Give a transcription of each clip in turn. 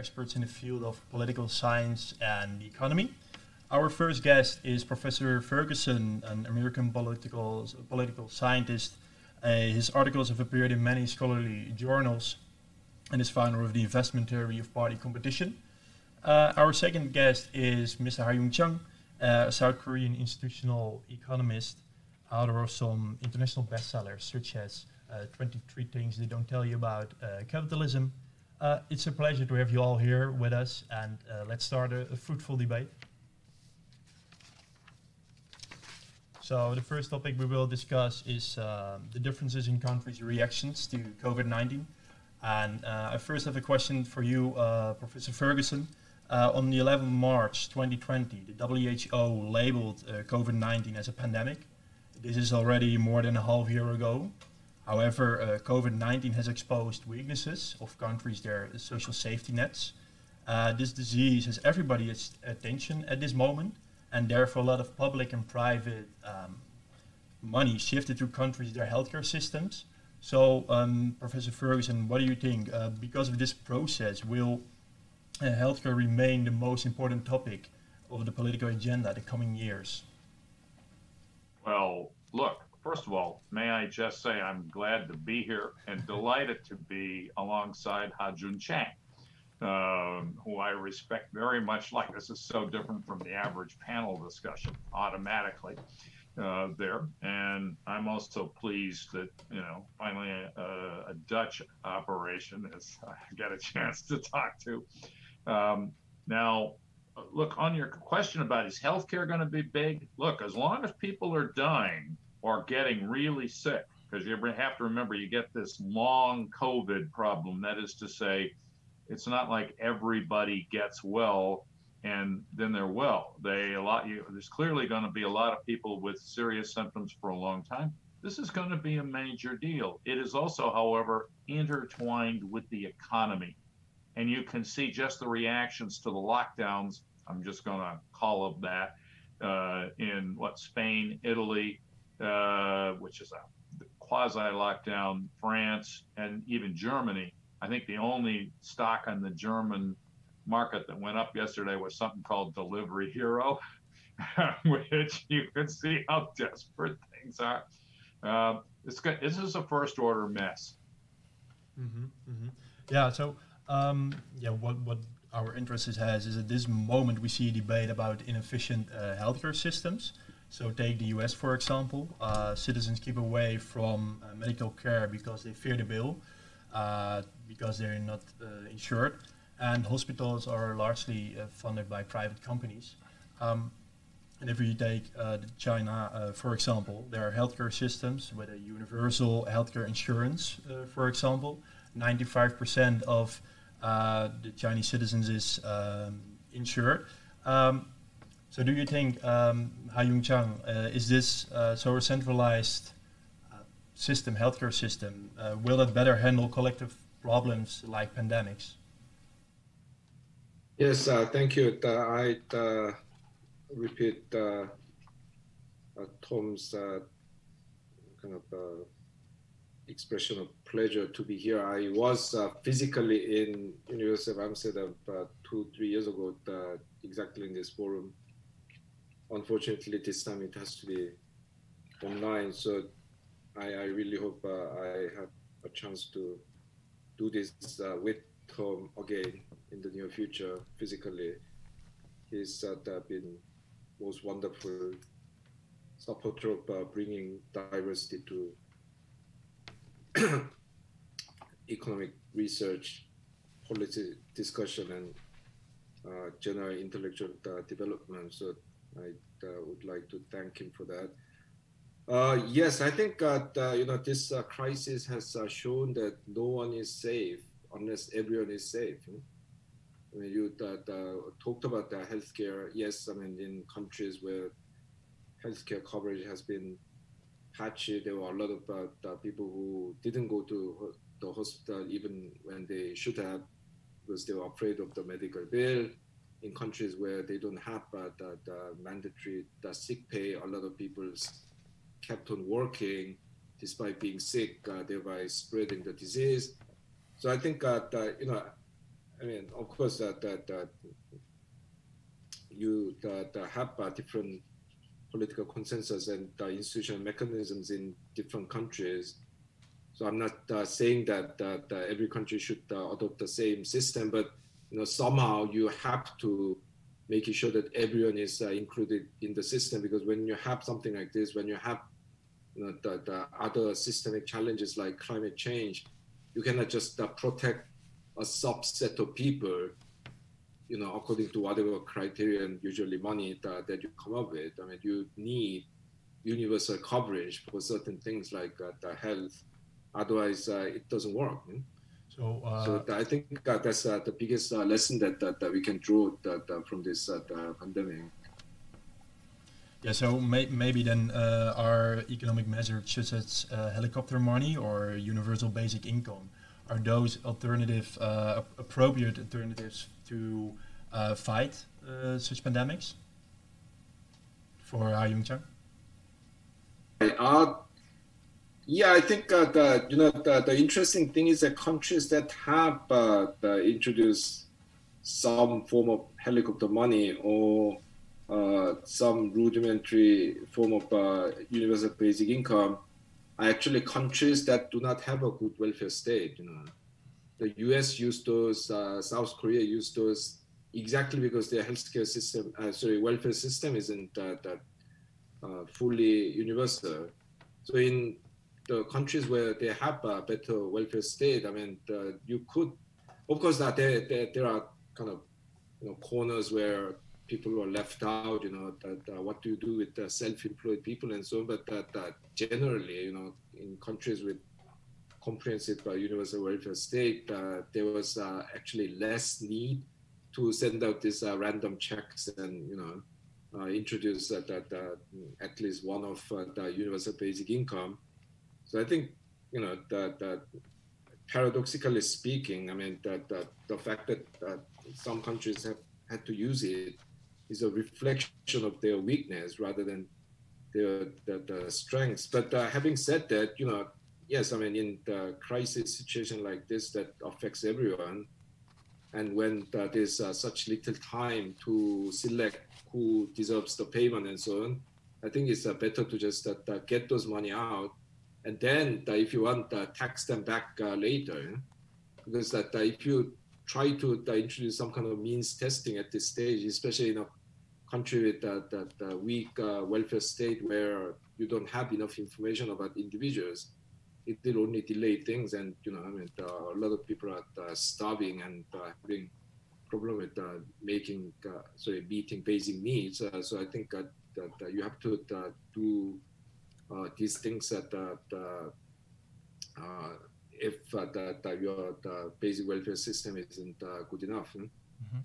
experts in the field of political science and the economy. Our first guest is Professor Ferguson, an American political political scientist. Uh, his articles have appeared in many scholarly journals, and is founder of the investment theory of party competition. Uh, our second guest is Mr. Ha-Joon Chang, uh, a South Korean institutional economist, author of some international bestsellers such as uh, 23 Things They Don't Tell You About uh, Capitalism. Uh, it's a pleasure to have you all here with us, and let's start a, a fruitful debate. So the first topic we will discuss is uh, the differences in countries' reactions to COVID-19. And uh, I first have a question for you, uh, Professor Ferguson. Uh, on the 11th March 2020, the WHO labeled uh, COVID-19 as a pandemic. This is already more than a half year ago. However, uh, COVID-19 has exposed weaknesses of countries' their social safety nets. this disease has everybody's attention at this moment and therefore a lot of public and private um, money shifted to countries their healthcare systems. So, um, Professor Ferguson, what do you think? Uh, because of this process, will uh, healthcare remain the most important topic of the political agenda the coming years? Well, look, first of all, may I just say I'm glad to be here and delighted to be alongside Ha-Joon Chang um, who I respect very much. Like this is so different from the average panel discussion automatically uh, there. And I'm also pleased that, you know, finally a, a Dutch operation I get a chance to talk to. Um, now, look, on your question about is healthcare going to be big? Look, as long as people are dying or getting really sick, because you have to remember you get this long COVID problem. That is to say, it's not like everybody gets well and then they're well. They a lot. You, there's clearly going to be a lot of people with serious symptoms for a long time. This is going to be a major deal. It is also, however, intertwined with the economy, and you can see just the reactions to the lockdowns. I'm just going to call of that uh, in what Spain, Italy, uh, which is a quasi lockdown, France, and even Germany I think the only stock on the German market that went up yesterday was something called Delivery Hero, which you can see how desperate things are. Uh, this, this is a first order mess. Mm-hmm, mm-hmm. Yeah. So, um, yeah, what what our interest has is at this moment we see a debate about inefficient uh, healthcare systems. So, take the U.S. for example. Uh, citizens keep away from uh, medical care because they fear the bill. Uh, because they're not uh, insured, and hospitals are largely uh, funded by private companies. Um, and if you take uh, China, for example, there are healthcare systems with a universal healthcare insurance, for example. 95% of the Chinese citizens is um, insured. Um, so do you think, um, Ha-Joon Chang, is this so a centralized system, healthcare system, uh, will it better handle collective problems like pandemics? Yes, uh, thank you. Uh, I uh, repeat uh, uh, Tom's kind of expression of pleasure to be here. I was physically in University of Amsterdam two, three years ago, exactly in this forum. Unfortunately, this time it has to be online. So I, I really hope uh, I have a chance to do this uh, with Tom again in the near future physically. He's uh, been most wonderful supporter of bringing diversity to economic research, policy discussion, and uh, general intellectual uh, development. So I uh, would like to thank him for that. Uh, yes, I think that uh, you know this uh, crisis has uh, shown that no one is safe unless everyone is safe. I mean, you talked about the healthcare. Yes, I mean in countries where healthcare coverage has been patchy, there were a lot of uh, people who didn't go to the hospital even when they should have because they were afraid of the medical bill. In countries where they don't have the, the mandatory the sick pay, a lot of people kept on working despite being sick, uh, thereby spreading the disease. So I think that uh, you know, I mean, of course, that that, that you that, have uh, different political consensus and uh, institutional mechanisms in different countries. So I'm not uh, saying that that every country should uh, adopt the same system, but you know somehow you have to making sure that everyone is uh, included in the system because when you have something like this, when you have you know, the, the other systemic challenges like climate change, you cannot just uh, protect a subset of people, you know, according to whatever criterion, usually money that, that you come up with. I mean, you need universal coverage for certain things like uh, the health. Otherwise, uh, it doesn't work. Hmm? So, uh, so I think uh, that's uh, the biggest uh, lesson that, that, that, we can draw that, from this pandemic. Yeah, so may, maybe then uh, our economic measures such as uh, helicopter money or universal basic income are those alternative, uh, appropriate alternatives to uh, fight uh, such pandemics for Joon Chang? Uh, yeah, I think the you know the, the interesting thing is that countries that have introduced some form of helicopter money or uh, some rudimentary form of uh, universal basic income are actually countries that do not have a good welfare state. You know, the U.S. used those, uh, South Korea used those exactly because their healthcare system, uh, sorry, welfare system isn't that uh, fully universal. So in the countries where they have a better welfare state, I mean, you could, of course, that there, there, there are kind of you know, corners where people are left out, you know, that uh, what do you do with uh, self-employed people and so on. But that, that generally, you know, in countries with comprehensive uh, universal welfare state, uh, there was uh, actually less need to send out these uh, random checks and, you know, introduce that, that at least one of the universal basic income. So I think, you know, that, that paradoxically speaking, I mean, that, that the fact that some countries have had to use it is a reflection of their weakness rather than their the, the strengths. But uh, having said that, you know, yes, I mean, in the crisis situation like this that affects everyone, and when there's uh, such little time to select who deserves the payment and so on, I think it's uh, better to just uh, get those money out, and then uh, if you want, to tax them back later, because that if you try to introduce some kind of means testing at this stage, especially in a country with that, weak uh, welfare state where you don't have enough information about individuals, it will only delay things. And you know, I mean, uh, a lot of people are uh, starving and uh, having problem with uh, making sorry meeting basic needs. so I think that, that you have to do these things that. that if uh, that, your the basic welfare system isn't uh, good enough. Hmm? Mm-hmm.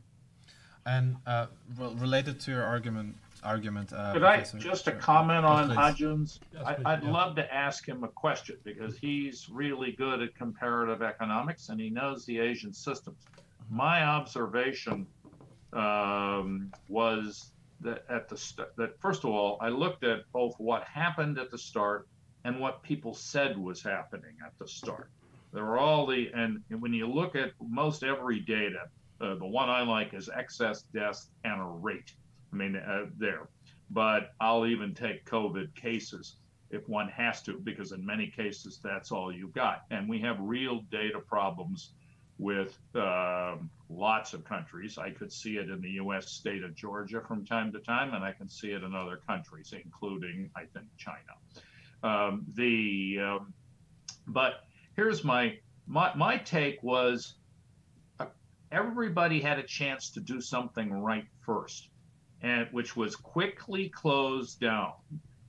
And uh, well, related to your argument, argument. Uh, Could I just a comment on Ha Joon's? Yes, I, would yeah. love to ask him a question because he's really good at comparative economics and he knows the Asian systems. Mm-hmm. My observation um, was that at the st- that first of all, I looked at both what happened at the start and what people said was happening at the start. There were all the and when you look at most every data, uh, the one I like is excess deaths and a rate. I mean, uh, there. But I'll even take COVID cases if one has to, because in many cases that's all you got. And we have real data problems with uh, lots of countries. I could see it in the U.S. state of Georgia from time to time, and I can see it in other countries, including, I think, China. Um, the um, but here's my my my take was everybody had a chance to do something right first, and which was quickly closed down.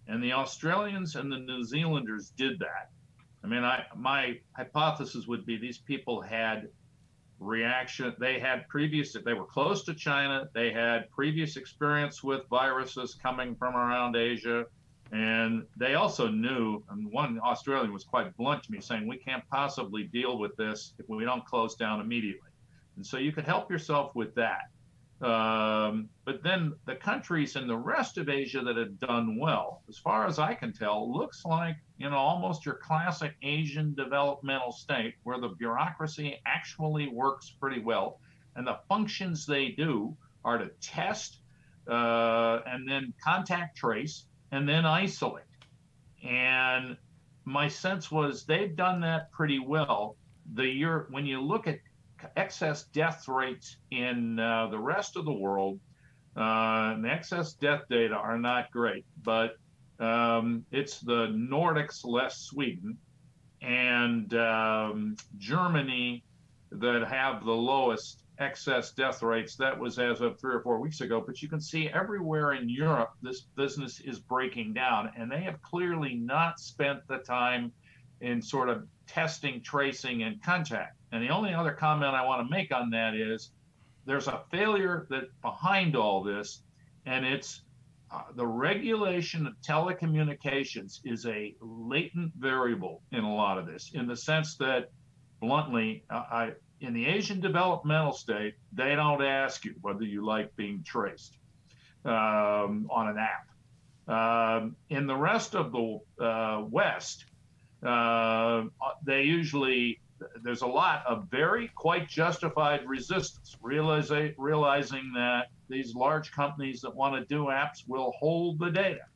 And the Australians and the New Zealanders did that. I mean, I my hypothesis would be these people had reaction. They had previous. They were close to China. They had previous experience with viruses coming from around Asia. And they also knew, and one Australian was quite blunt to me, saying, We can't possibly deal with this if we don't close down immediately. And so you could help yourself with that. Um, but then the countries in the rest of Asia that had done well, as far as I can tell, looks like you know almost your classic Asian developmental state where the bureaucracy actually works pretty well. And the functions they do are to test uh, and then contact trace and then isolate. And my sense was they've done that pretty well. The year when you look at excess death rates in uh, the rest of the world, uh, the excess death data are not great, but um, it's the Nordics less Sweden and um, Germany that have the lowest excess death rates. That was as of three or four weeks ago. But you can see everywhere in Europe, this business is breaking down, and they have clearly not spent the time in sort of testing, tracing, and contact. And the only other comment I want to make on that is there's a failure that behind all this, and it's uh, the regulation of telecommunications is a latent variable in a lot of this, in the sense that, bluntly, uh, I, in the Asian developmental state, they don't ask you whether you like being traced um, on an app. Um, in the rest of the uh, West, uh, they usually there's a lot of very quite justified resistance, realizing realizing that these large companies that want to do apps will hold the data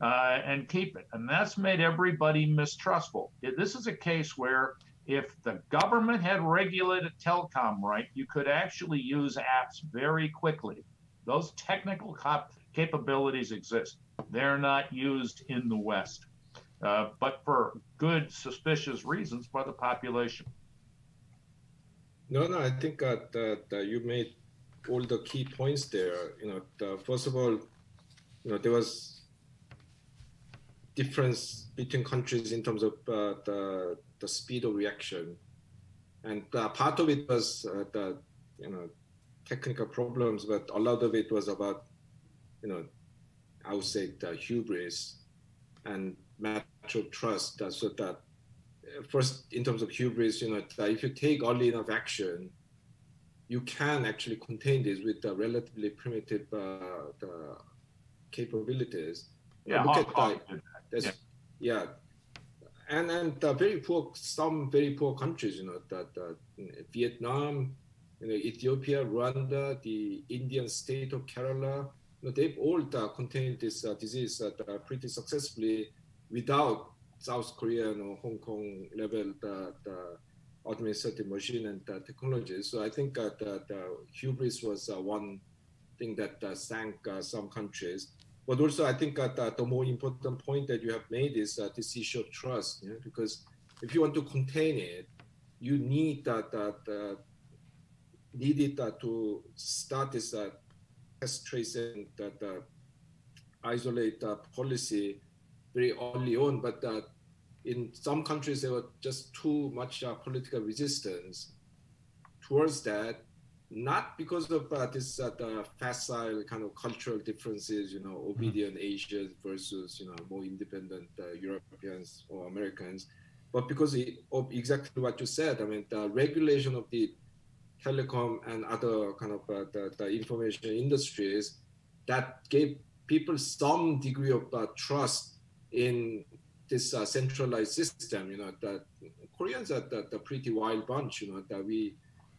uh, and keep it, and that's made everybody mistrustful. This is a case where if the government had regulated telecom right, you could actually use apps very quickly. Those technical cap- capabilities exist. They're not used in the West, uh, but for good, suspicious reasons by the population. No, no, I think uh, that uh, you made all the key points there. You know, the, first of all, you know, there was difference between countries in terms of uh, the the speed of reaction. And uh, part of it was uh, the you know technical problems, but a lot of it was about you know I would say the hubris and matter of trust. Uh, so that uh, first, in terms of hubris, you know, that if you take early enough action, you can actually contain this with the relatively primitive uh, the capabilities. Yeah, look at the, yeah. yeah and and the very poor, some very poor countries, you know, that Vietnam, you know, Ethiopia, Rwanda, the Indian state of Kerala, you know, they've all uh, contained this uh, disease uh, pretty successfully without South Korea or Hong Kong level the, the administrative machine and the technology. So I think uh, the, the hubris was uh, one thing that uh, sank some countries. But also, I think that uh, the more important point that you have made is uh, this issue of trust, you know, because if you want to contain it, you need that that uh, needed uh, to start this uh, test tracing that uh, isolate uh, policy very early on. But uh, in some countries, there was just too much uh, political resistance towards that, not because of uh, this uh, the facile kind of cultural differences, you know, mm-hmm. obedient Asians versus you know more independent uh, Europeans or Americans, but because of exactly what you said. I mean, the regulation of the telecom and other kind of uh, the, the, information industries that gave people some degree of uh, trust in this uh, centralized system. You know, that Koreans are the, the pretty wild bunch. You know, that we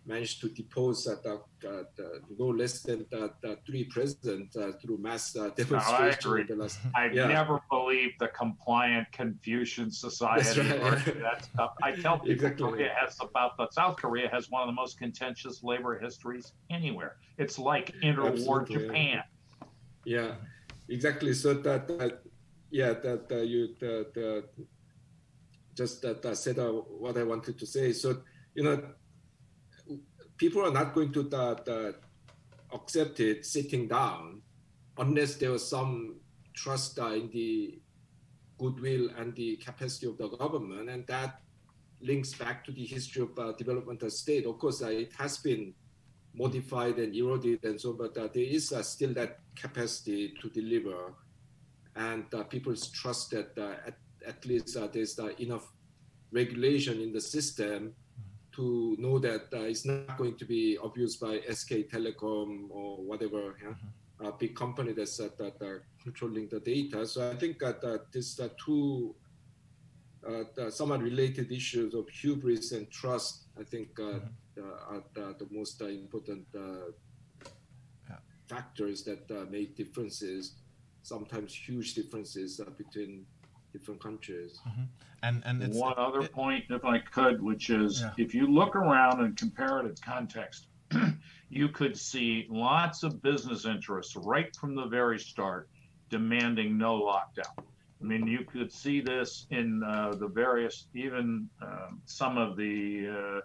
managed to depose uh, the, uh, the, no less than the, the three presidents uh, through mass uh, demonstration. No, I last, I've yeah. never believed the compliant Confucian society. That's right. that stuff. I tell people exactly. Korea has about the South Korea has one of the most contentious labor histories anywhere. It's like interwar Japan. Yeah, exactly. So that, that yeah, that uh, you the, just that I said uh, what I wanted to say. So you know people are not going to the, the accept it sitting down unless there was some trust in the goodwill and the capacity of the government. And that links back to the history of uh, developmental state. Of course, uh, it has been modified and eroded and so, but uh, there is uh, still that capacity to deliver. And uh, people's trust that uh, at, at least there's enough regulation in the system to know that uh, it's not going to be abused by SK Telecom or whatever yeah? mm-hmm. uh, big company that's uh, that are controlling the data. So I think that uh, these two uh, somewhat related issues of hubris and trust, I think, uh, mm-hmm. are the, the most important yeah. factors that make differences, sometimes huge differences between different countries. Mm-hmm. And and one other it, point, if I could, which is yeah. if you look around in comparative context, you could see lots of business interests right from the very start demanding no lockdown. I mean, you could see this in uh, the various, even uh, some of the uh,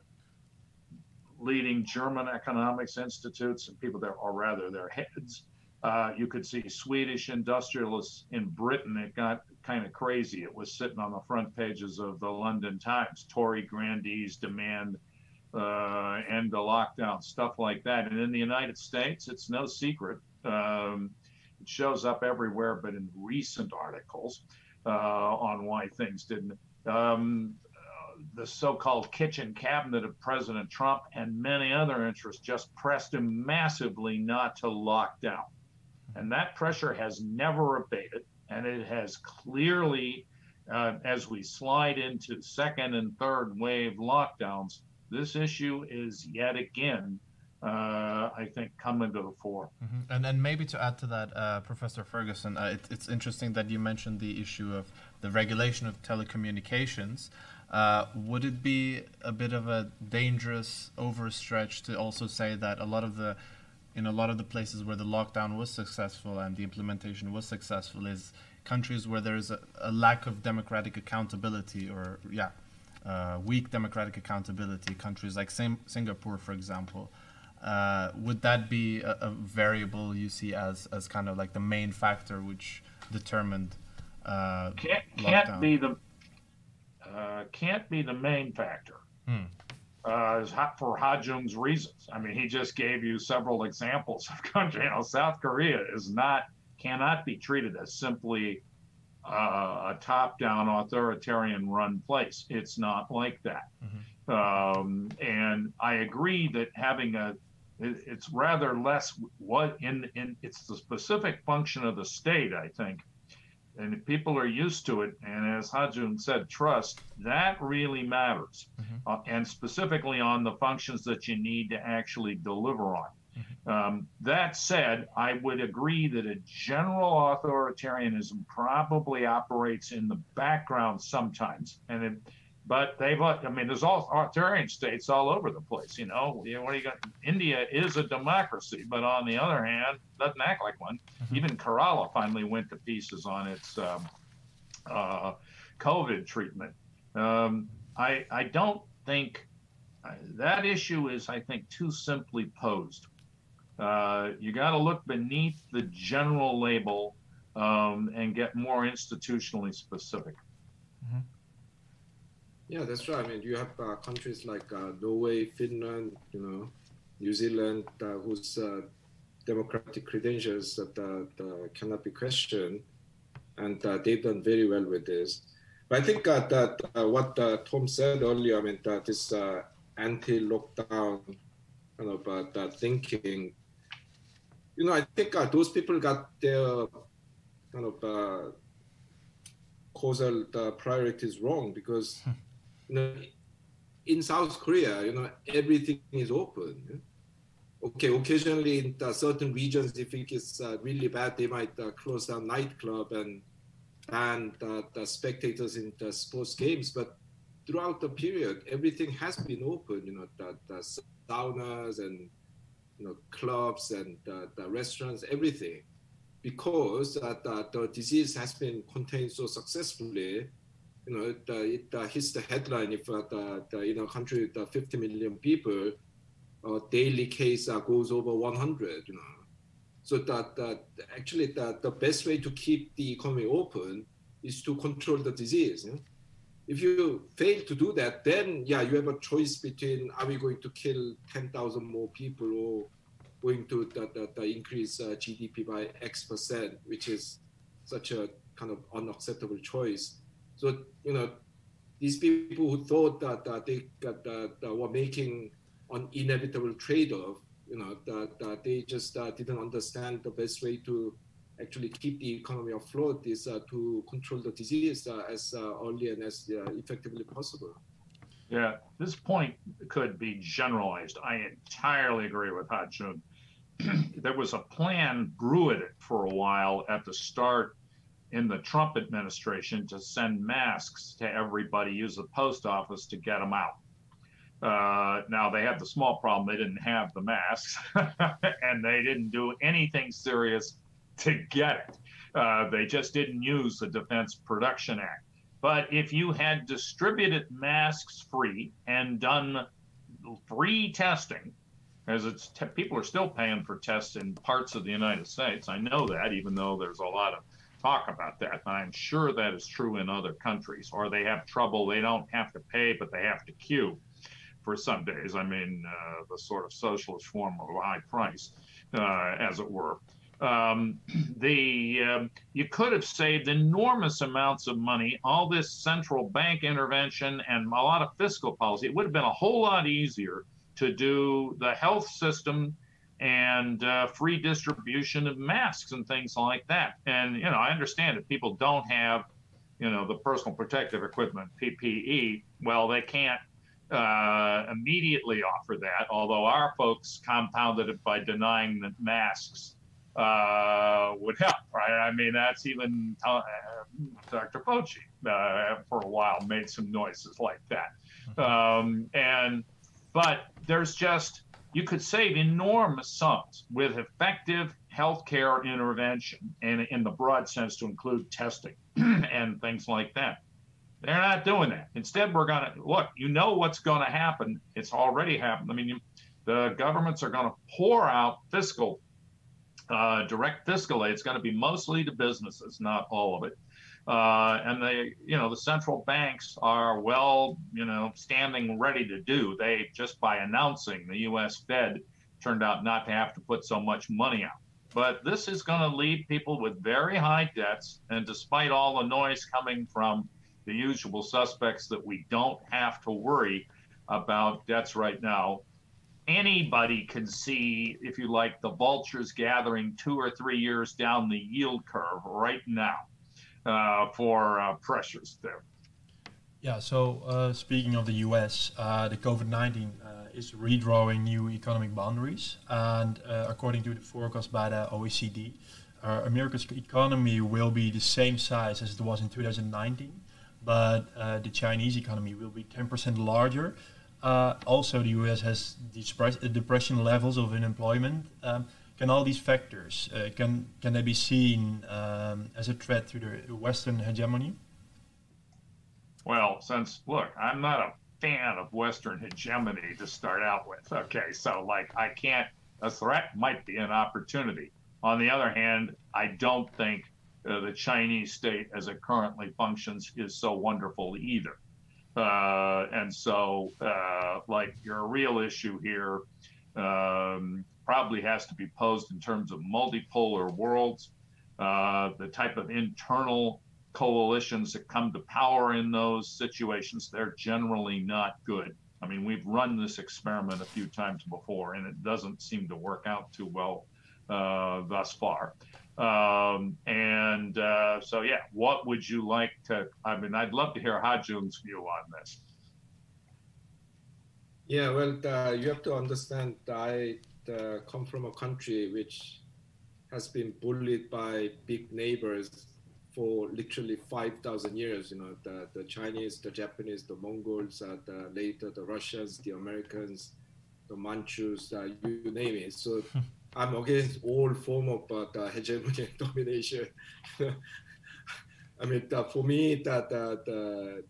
leading German economics institutes and people there, or rather their heads. Uh, you could see Swedish industrialists in Britain. It got kind of crazy. It was sitting on the front pages of the London Times. Tory grandees demand uh, end the lockdown, stuff like that. And in the United States, it's no secret. Um, it shows up everywhere, but in recent articles uh, on why things didn't. Um, the so-called kitchen cabinet of President Trump and many other interests just pressed him massively not to lock down. And that pressure has never abated. And it has clearly, uh, as we slide into second and third wave lockdowns, this issue is yet again uh, I think, come into the fore. Mm-hmm. And then maybe to add to that, uh, Professor Ferguson, uh, it, it's interesting that you mentioned the issue of the regulation of telecommunications. Uh, would it be a bit of a dangerous overstretch to also say that a lot of the in a lot of the places where the lockdown was successful and the implementation was successful is countries where there is a, a lack of democratic accountability or yeah uh, weak democratic accountability. Countries like Singapore for example uh, would that be a, a, variable you see as as kind of like the main factor which determined uh, can't can't be the uh, can't be the main factor. Hmm. Uh, for Ha-Joon's reasons. I mean, he just gave you several examples of country. You know, South Korea is not cannot be treated as simply uh, a top-down authoritarian-run place. It's not like that. Mm-hmm. Um, and I agree that having a it's rather less what in in it's the specific function of the state, I think. And people are used to it, and as Ha-Joon said, trust, that really matters. Mm-hmm. Uh, and specifically on the functions that you need to actually deliver on. Mm-hmm. Um, that said, I would agree that a general authoritarianism probably operates in the background sometimes. And it, but they've, I mean, there's all authoritarian states all over the place. You know, what do you got? India is a democracy, but on the other hand, doesn't act like one. Mm-hmm. Even Kerala finally went to pieces on its um, uh, COVID treatment. Um, I I don't think uh, that issue is, I think, too simply posed. Uh, you got to look beneath the general label um, and get more institutionally specific. Mm-hmm. Yeah, that's right. I mean, you have uh, countries like uh, Norway, Finland, you know, New Zealand, uh, whose uh, democratic credentials that, uh, cannot be questioned, and they've done very well with this. But I think that what Tom said earlier, I mean, that this anti-lockdown kind of thinking, you know, I think those people got their kind of causal priorities wrong because. You know, in South Korea, you know, everything is open. Okay, occasionally in certain regions, if it is uh, really bad, they might uh, close down nightclub and ban the spectators in the sports games. But throughout the period, everything has been open. You know, the, the saunas and you know clubs and the, the restaurants, everything, because uh, the, the disease has been contained so successfully you know, it, it hits the headline if uh, the, the, in a country with 50 million people, uh, daily case uh, goes over 100, you know. So that, that actually the, the best way to keep the economy open is to control the disease. If you fail to do that, then yeah, you have a choice between are we going to kill 10,000 more people or going to the, the, the increase uh, GDP by X percent, which is such a kind of unacceptable choice. So, you know, these people who thought that, that they that, that were making an inevitable trade-off, you know, that, that they just uh, didn't understand the best way to actually keep the economy afloat is uh, to control the disease uh, as uh, early and as effectively possible. Yeah, this point could be generalized. I entirely agree with Ha-Joon. there was a plan brewed for a while at the start in the Trump administration to send masks to everybody, use the post office to get them out. Uh, now they had the small problem; they didn't have the masks, and they didn't do anything serious to get it. Uh, they just didn't use the Defense Production Act. But if you had distributed masks free and done free testing, as it's te- people are still paying for tests in parts of the United States. I know that, even though there's a lot of talk about that. And I'm sure that is true in other countries, or they have trouble. They don't have to pay, but they have to queue for some days. I mean, uh, the sort of socialist form of high price, uh, as it were. Um, the um, you could have saved enormous amounts of money. All this central bank intervention and a lot of fiscal policy. It would have been a whole lot easier to do the health system and uh, free distribution of masks and things like that. And you know, I understand if people don't have, you know, the personal protective equipment (PPE), well, they can't uh, immediately offer that. Although our folks compounded it by denying that masks uh, would help, right? I mean, that's even uh, Dr. Fauci uh, for a while made some noises like that. Um, and but there's just you could save enormous sums with effective healthcare intervention, and in the broad sense to include testing and things like that. They're not doing that. Instead, we're going to look. You know what's going to happen. It's already happened. I mean, you, the governments are going to pour out fiscal, uh, direct fiscal aid. It's going to be mostly to businesses, not all of it. Uh, and they, you know, the central banks are well, you know, standing ready to do. They just by announcing the U.S. Fed turned out not to have to put so much money out. But this is going to leave people with very high debts, and despite all the noise coming from the usual suspects that we don't have to worry about debts right now. Anybody can see, if you like, the vultures gathering two or three years down the yield curve right now for uh, pressures there. Yeah, so uh, speaking of the US, uh, the COVID 19 uh, is redrawing new economic boundaries. And uh, according to the forecast by the OECD, America's economy will be the same size as it was in 2019, but the Chinese economy will be 10% larger. also, the US has depression levels of unemployment. Um, can all these factors uh, can can they be seen um, as a threat to the Western hegemony? Well, since look, I'm not a fan of Western hegemony to start out with. Okay, so like I can't. A threat might be an opportunity. On the other hand, I don't think uh, the Chinese state, as it currently functions, is so wonderful either. Uh, and so, uh, like, your real issue here um, probably has to be posed in terms of multipolar worlds, uh, the type of internal coalitions that come to power in those situations, they're generally not good. I mean, we've run this experiment a few times before, and it doesn't seem to work out too well uh, thus far. Um, and uh, so, yeah, what would you like to? I mean, I'd love to hear Ha-Joon's view on this. Yeah, well, uh, you have to understand. I uh, come from a country which has been bullied by big neighbors for literally 5,000 years. You know, the, the Chinese, the Japanese, the Mongols, uh, the, later the Russians, the Americans, the Manchus, uh, you name it. So I'm against all form of uh, hegemony and domination. I mean, for me, that the, the,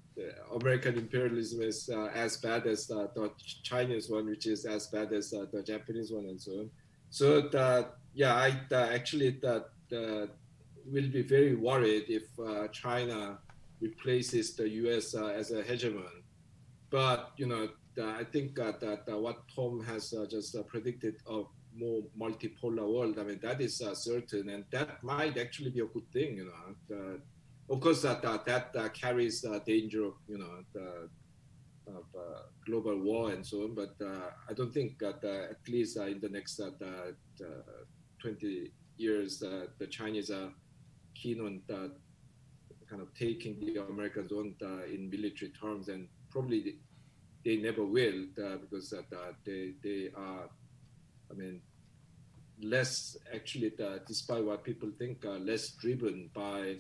American imperialism is uh, as bad as uh, the Chinese one, which is as bad as uh, the Japanese one, and so on. So yeah, I actually that will be very worried if uh, China replaces the U.S. Uh, as a hegemon. But you know, I think that what Tom has just predicted of more multipolar world. I mean, that is certain, and that might actually be a good thing. You know, of course, that that, that uh, carries uh, danger of you know the, of uh, global war and so on. But uh, I don't think that uh, at least uh, in the next 20 years, uh, the Chinese are keen on uh, kind of taking the Americans on uh, in military terms, and probably they never will uh, because they they are, I mean, less actually, despite what people think, less driven by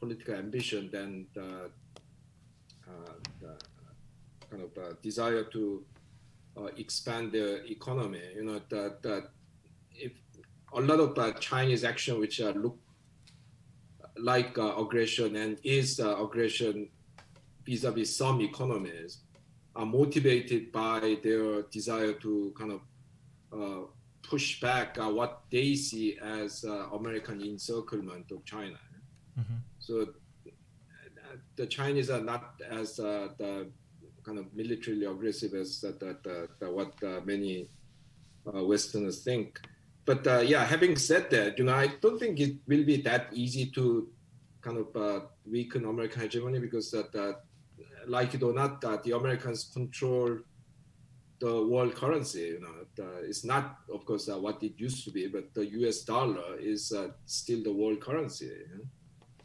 political ambition than the, the kind of desire to uh, expand their economy. You know that that if a lot of uh, Chinese action which uh, look like aggression and is aggression vis-a-vis some economies are motivated by their desire to kind of uh, push back uh, what they see as uh, American encirclement of China. Mm-hmm. So the Chinese are not as the kind of militarily aggressive as that what uh, many uh, Westerners think. But uh, yeah, having said that, you know, I don't think it will be that easy to kind of weaken American hegemony because that, like it or not, that the Americans control the world currency. You know, it's not, of course, uh, what it used to be, but the U.S. dollar is uh, still the world currency. You know?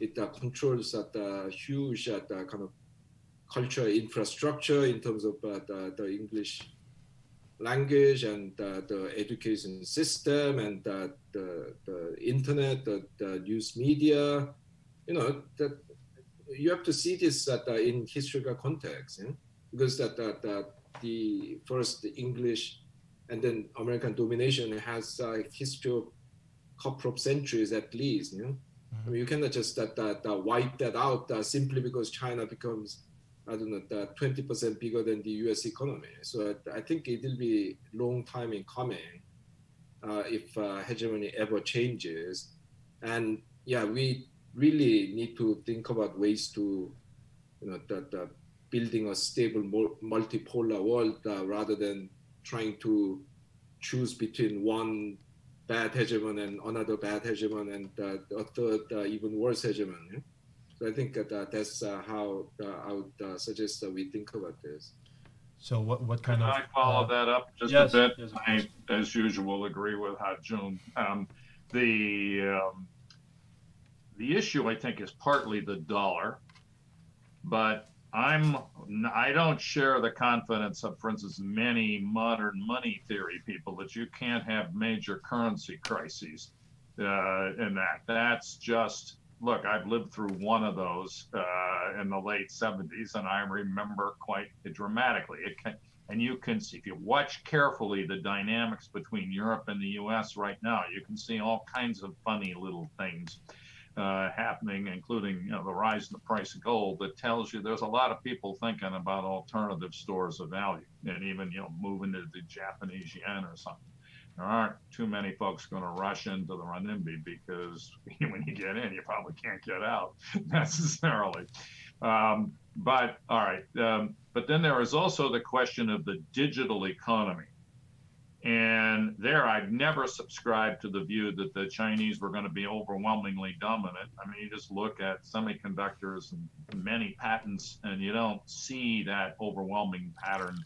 It uh, controls that huge kind of cultural infrastructure in terms of uh, the, the English language and uh, the education system and the, the internet, the, the, news media. You know, that you have to see this uh, in historical context, yeah? because that, that, that the first English and then American domination has a history of couple of centuries at least. You know? I mean, you cannot just that, that, that wipe that out uh, simply because China becomes I don't know, 20% bigger than the US economy. So I think it will be long time in coming uh, if uh, hegemony ever changes. And yeah, we really need to think about ways to, you know, that uh, building a stable multipolar world uh, rather than trying to choose between one bad hegemon and another bad hegemon and uh, a third uh, even worse hegemon. Yeah? So I think that uh, that's uh, how uh, I would suggest that we think about this. So what what kind Can of? I follow uh, that up just yes, a bit? Yes, I, as usual, agree with Ha-Joon. Um, the um, the issue, I think, is partly the dollar, but I'm I don't share the confidence of, for instance, many modern money theory people that you can't have major currency crises uh, in that. That's just look, I've lived through one of those uh, in the late 70s, and I remember quite dramatically. It can, and you can see, if you watch carefully the dynamics between Europe and the U.S. right now, you can see all kinds of funny little things uh, happening, including you know, the rise in the price of gold, that tells you there's a lot of people thinking about alternative stores of value, and even you know moving to the Japanese yen or something there aren't too many folks going to rush into the renminbi because when you get in, you probably can't get out necessarily. Um, but all right, um, but then there is also the question of the digital economy. And there, I've never subscribed to the view that the Chinese were going to be overwhelmingly dominant. I mean, you just look at semiconductors and many patents, and you don't see that overwhelming pattern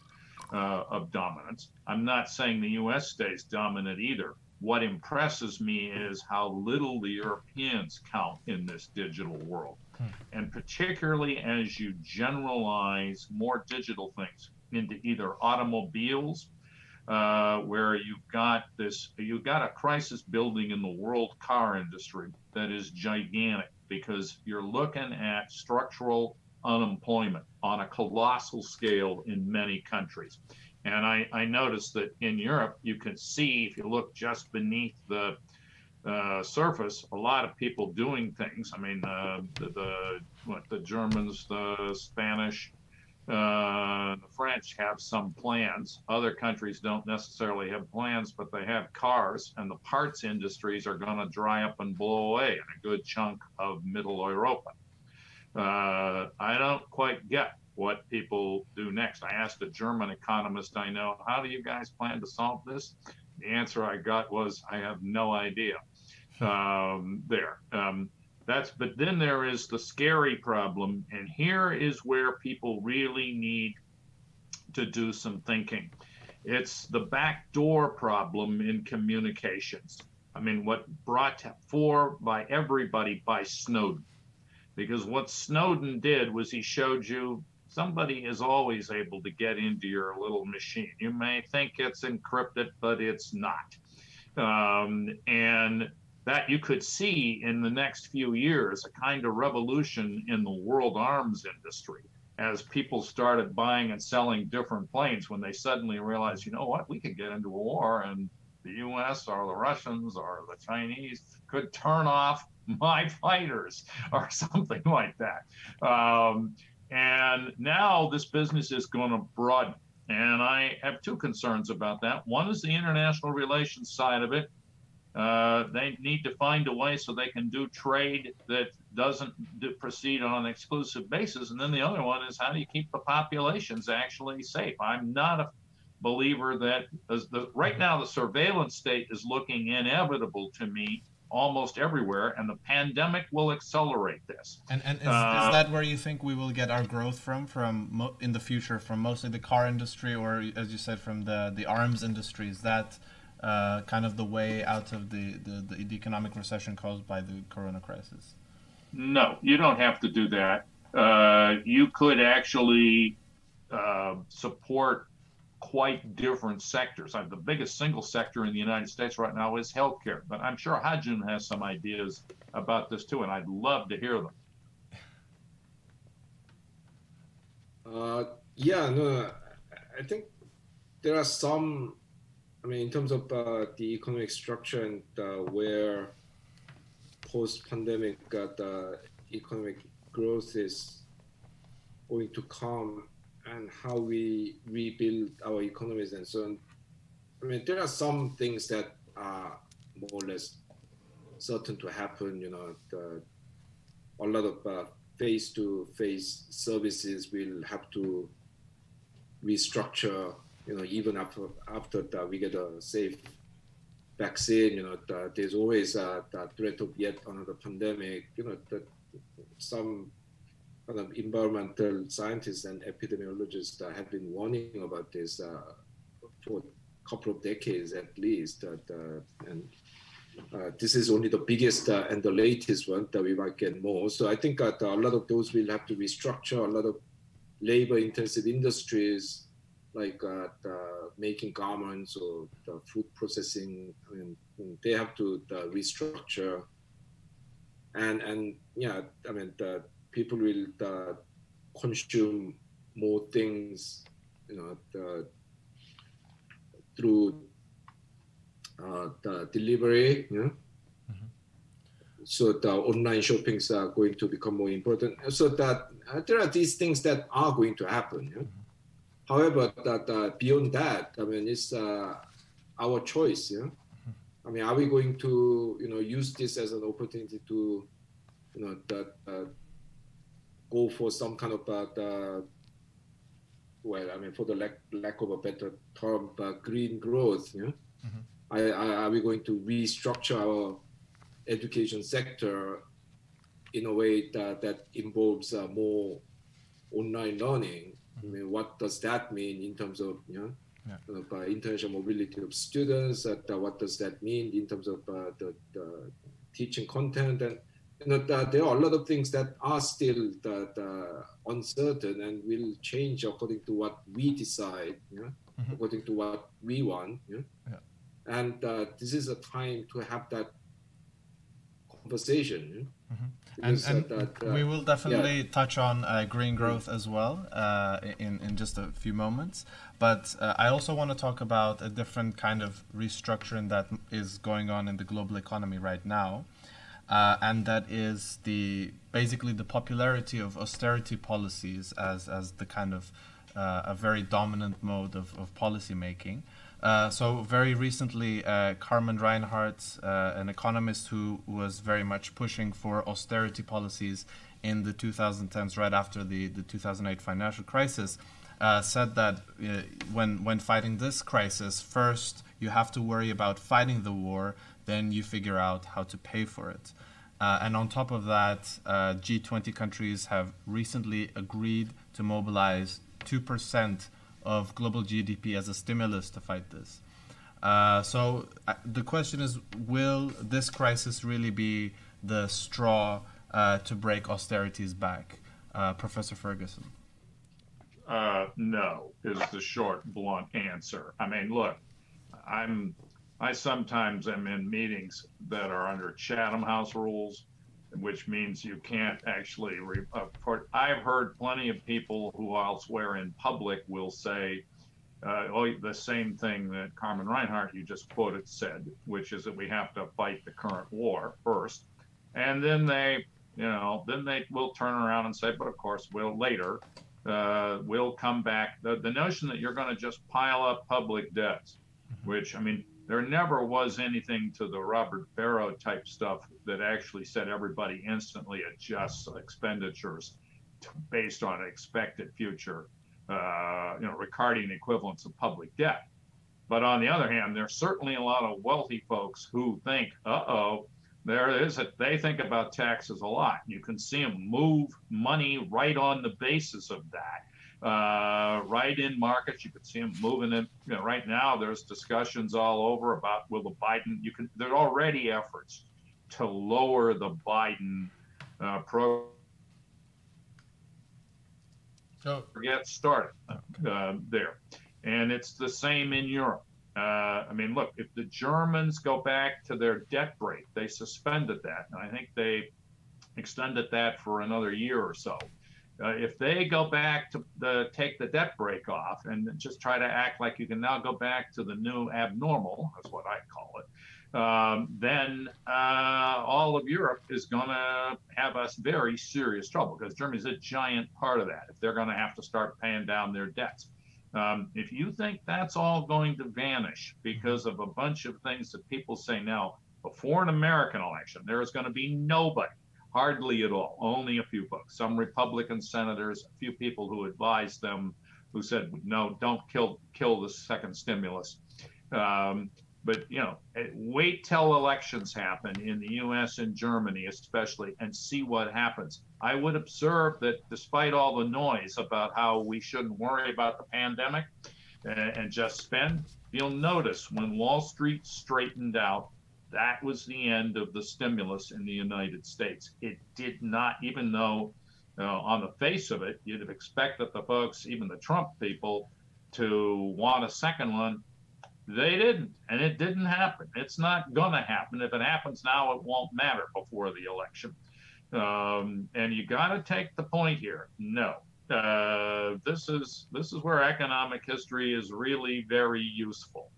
uh, of dominance. I'm not saying the US stays dominant either. What impresses me is how little the Europeans count in this digital world. Hmm. And particularly as you generalize more digital things into either automobiles, uh, where you've got this, you've got a crisis building in the world car industry that is gigantic because you're looking at structural unemployment on a colossal scale in many countries. And I, I noticed that in Europe, you can see if you look just beneath the uh, surface, a lot of people doing things. I mean, uh, the, the, what the Germans, the Spanish, uh, the French have some plans. Other countries don't necessarily have plans, but they have cars, and the parts industries are going to dry up and blow away in a good chunk of Middle Europa uh, I don't quite get what people do next. I asked a German economist I know, how do you guys plan to solve this? The answer I got was, I have no idea. Um, there. Um, that's but then there is the scary problem, and here is where people really need to do some thinking. It's the backdoor problem in communications. I mean, what brought for by everybody by Snowden. Because what Snowden did was he showed you somebody is always able to get into your little machine. You may think it's encrypted, but it's not. Um, and that you could see in the next few years a kind of revolution in the world arms industry as people started buying and selling different planes when they suddenly realized, you know what, we could get into a war and the US or the Russians or the Chinese could turn off my fighters or something like that. Um, and now this business is going to broaden. And I have two concerns about that. One is the international relations side of it. Uh, they need to find a way so they can do trade that doesn't do, proceed on an exclusive basis. And then the other one is how do you keep the populations actually safe? I'm not a believer that the, right now the surveillance state is looking inevitable to me almost everywhere, and the pandemic will accelerate this. And, and is, uh, is, that where you think we will get our growth from, from in the future, from mostly the car industry, or as you said, from the the arms industry? Is that uh, kind of the way out of the, the, the economic recession caused by the corona crisis? No, you don't have to do that. Uh, you could actually uh, support quite different sectors. the biggest single sector in the United States right now is healthcare, but I'm sure Ha-Joon has some ideas about this too, and I'd love to hear them. Uh, yeah, no, I think there are some. I mean, in terms of uh, the economic structure and uh, where post-pandemic uh, the economic growth is going to come and how we rebuild our economies and so on. I mean, there are some things that are more or less certain to happen. You know, the, a lot of uh, face-to-face services will have to restructure. You know, even after after that we get a safe vaccine. You know, the, there's always a, the threat of yet another pandemic. You know, that some kind of environmental scientists and epidemiologists uh, have been warning about this uh, for a couple of decades at least. and uh, this is only the biggest uh, and the latest one that we might get more. So I think that a lot of those will have to restructure. A lot of labor-intensive industries like uh, making garments or food processing, I mean, they have to restructure. And and yeah, I mean the people will consume more things, you know, the, through uh, the delivery. You know? Mm-hmm. So the online shoppings are going to become more important. So that uh, there are these things that are going to happen. You know? mm-hmm. However, that uh, beyond that, I mean, it's uh, our choice. Know? Mm-hmm. I mean, are we going to, you know, use this as an opportunity to, you know, that uh, go for some kind of uh, well, I mean, for the lack, lack of a better term, uh, green growth. Know? mm-hmm. I, I, are we going to restructure our education sector in a way that, that involves uh, more online learning? I mean, what does that mean in terms of you know, yeah. uh, international mobility of students? Uh, what does that mean in terms of uh, the, the teaching content and you know, that there are a lot of things that are still that, uh, uncertain and will change according to what we decide, you know, mm-hmm. according to what we want. You know? yeah. And uh, this is a time to have that conversation. You know? Mm-hmm. And, and that, uh, we will definitely yeah. touch on uh, green growth as well uh, in, in just a few moments. But uh, I also want to talk about a different kind of restructuring that is going on in the global economy right now uh, and that is the basically the popularity of austerity policies as as the kind of uh, a very dominant mode of, of policy making. Uh, so very recently, uh, Carmen Reinhart, uh, an economist who was very much pushing for austerity policies in the 2010s, right after the, the 2008 financial crisis, uh, said that when when fighting this crisis, first you have to worry about fighting the war, then you figure out how to pay for it. Uh, and on top of that, uh, G20 countries have recently agreed to mobilize 2% of global GDP as a stimulus to fight this. Uh, so uh, the question is, will this crisis really be the straw uh, to break austerity's back, uh, Professor Ferguson? Uh, no, is the short, blunt answer. I mean, look, I'm I sometimes am in meetings that are under Chatham House rules, which means you can't actually report. I've heard plenty of people who elsewhere in public will say, uh, oh, the same thing that Carmen Reinhart, you just quoted, said, which is that we have to fight the current war first. And then they, you know, then they will turn around and say, but of course, we'll later, uh, we'll come back. The, the notion that you're going to just pile up public debts, which, I mean, there never was anything to the Robert Barro type stuff that actually said everybody instantly adjusts expenditures based on expected future uh, you know, Ricardian equivalence of public debt. But on the other hand, there's certainly a lot of wealthy folks who think, uh-oh, there is a, they think about taxes a lot. You can see them move money right on the basis of that. Uh, right in markets, you can see them moving in. You know, right now, there's discussions all over about will the Biden. You can. There are already efforts to lower the Biden uh, program Oh. get started uh, there. And it's the same in Europe. Uh, I mean, look, if the Germans go back to their debt brake, they suspended that. And I think they extended that for another year or so. Uh, if they go back to the, take the debt brake off and just try to act like you can now go back to the new abnormal, that's what I call it, um, then uh, all of Europe is going to have us very serious trouble because Germany's a giant part of that if they're going to have to start paying down their debts. Um, if you think that's all going to vanish because of a bunch of things that people say now, before an American election, there is going to be nobody, hardly at all, only a few folks, some Republican senators, a few people who advised them, who said, no, don't kill kill the second stimulus. Um, but you know, eh, wait till elections happen in the U.S. and Germany, especially, and see what happens. I would observe that despite all the noise about how we shouldn't worry about the pandemic and, eh, and just spend, you'll notice when Wall Street straightened out, that was the end of the stimulus in the United States. It did not, even though on the face of it, you'd expect that the folks, even the Trump people, to want a second one they didn't, and it didn't happen. It's not going to happen. If it happens now, it won't matter before the election. Um, and you got to take the point here. No, uh, this is this is where economic history is really very useful.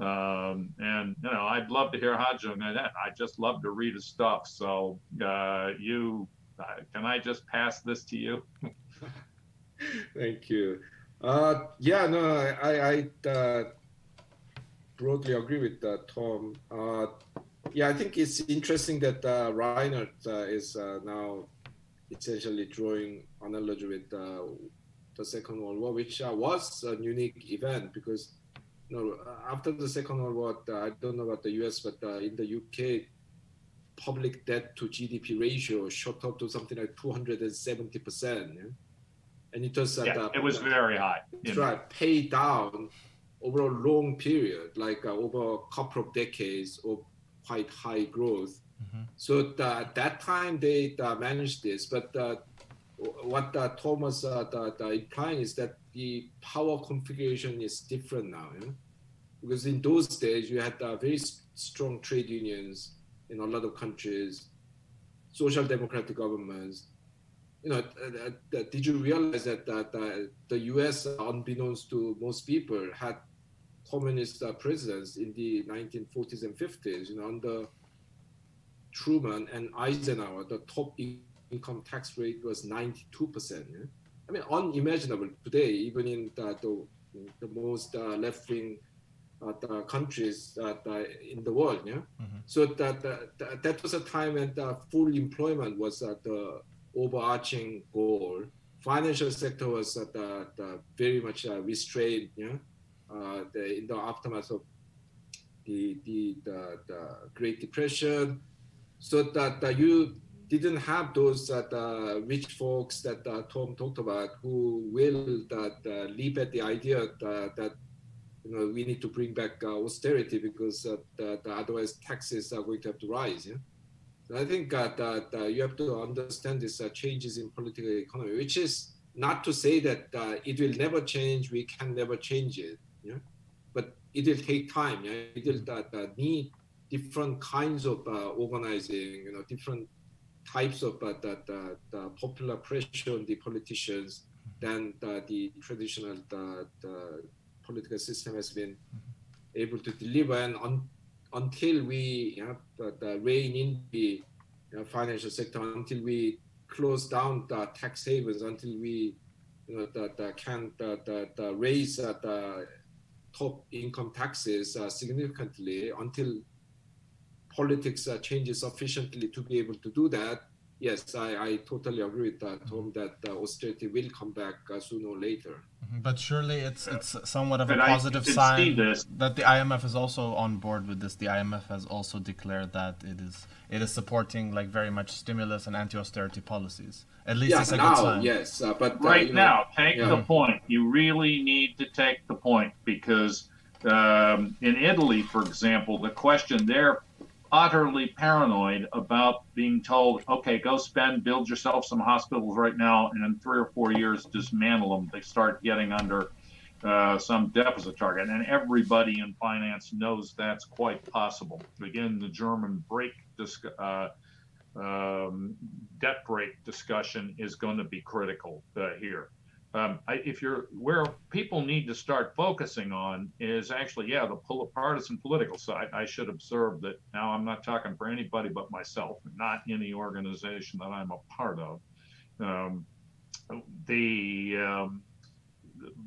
Um, and you know, I'd love to hear Ha-Joon. I just love to read his stuff. So uh, you, uh, can I just pass this to you? Thank you. Uh, yeah, no, I, I uh, broadly agree with uh, Tom. Uh, yeah, I think it's interesting that Reinhart uh, is now essentially drawing analogy with the Second World War, which was a unique event because know, after the Second World War, I don't know about the US, but in the UK, public debt to GDP ratio shot up to something like 270 percent. Yeah? And it was yeah, it was very high. Right, pay down over a long period, like uh, over a couple of decades of quite high growth. Mm-hmm. So at that time they uh, managed this, but uh, what uh, Thomas uh, the, the implying is that the power configuration is different now, yeah? Because in those days you had uh, very strong trade unions in a lot of countries, social democratic governments. You know, did you realize that, that the U.S., unbeknownst to most people, had communist uh, presidents in the 1940s and 50s, you know, under Truman and Eisenhower, the top income tax rate was 92%. Yeah? I mean, unimaginable today, even in the, the, the most uh, left-wing uh, the countries uh, in the world. Yeah. Mm-hmm. So that, that that was a time when the full employment was the overarching goal. Financial sector was the, the very much uh, restrained. Yeah. Uh, the, in the aftermath of the, the, the, the Great Depression, so that uh, you didn't have those uh, the rich folks that uh, Tom talked about who will that uh, leap at the idea that, that you know, we need to bring back austerity because uh, that, otherwise taxes are going to have to rise. Yeah. So I think uh, that you have to understand these uh, changes in political economy, which is not to say that it will never change. We can never change it. Yeah. But it will take time. Yeah. It will need different kinds of organizing. You know, different types of uh, the, popular pressure on the politicians than the, the traditional the, political system has been able to deliver. And on, until we you know, the, rein in the you know, financial sector, until we close down the tax havens, until we you know, the, the can the, the, the raise uh, the top income taxes uh, significantly, until politics uh, changes sufficiently to be able to do that, yes, I, I totally agree with that, Tom, that uh, austerity will come back uh, sooner or later. Mm-hmm. But surely it's it's somewhat of a positive sign that the IMF is also on board with this. The IMF has also declared that it is it is supporting like very much stimulus and anti-austerity policies. At least yeah, it's a now, good sign. Yes, uh, but uh, right you know, now, take yeah. the point. You really need to take the point because um, in Italy, for example, the question there utterly paranoid about being told, okay, go spend, build yourself some hospitals right now, and in three or four years, dismantle them. They start getting under uh, some deficit target. And everybody in finance knows that's quite possible. Again, the German brake uh, um, debt brake discussion is going to be critical uh, here um, I, if you're where people need to start focusing on is actually, yeah, the partisan political side. I should observe that now I'm not talking for anybody but myself, not any organization that I'm a part of. Um, the um,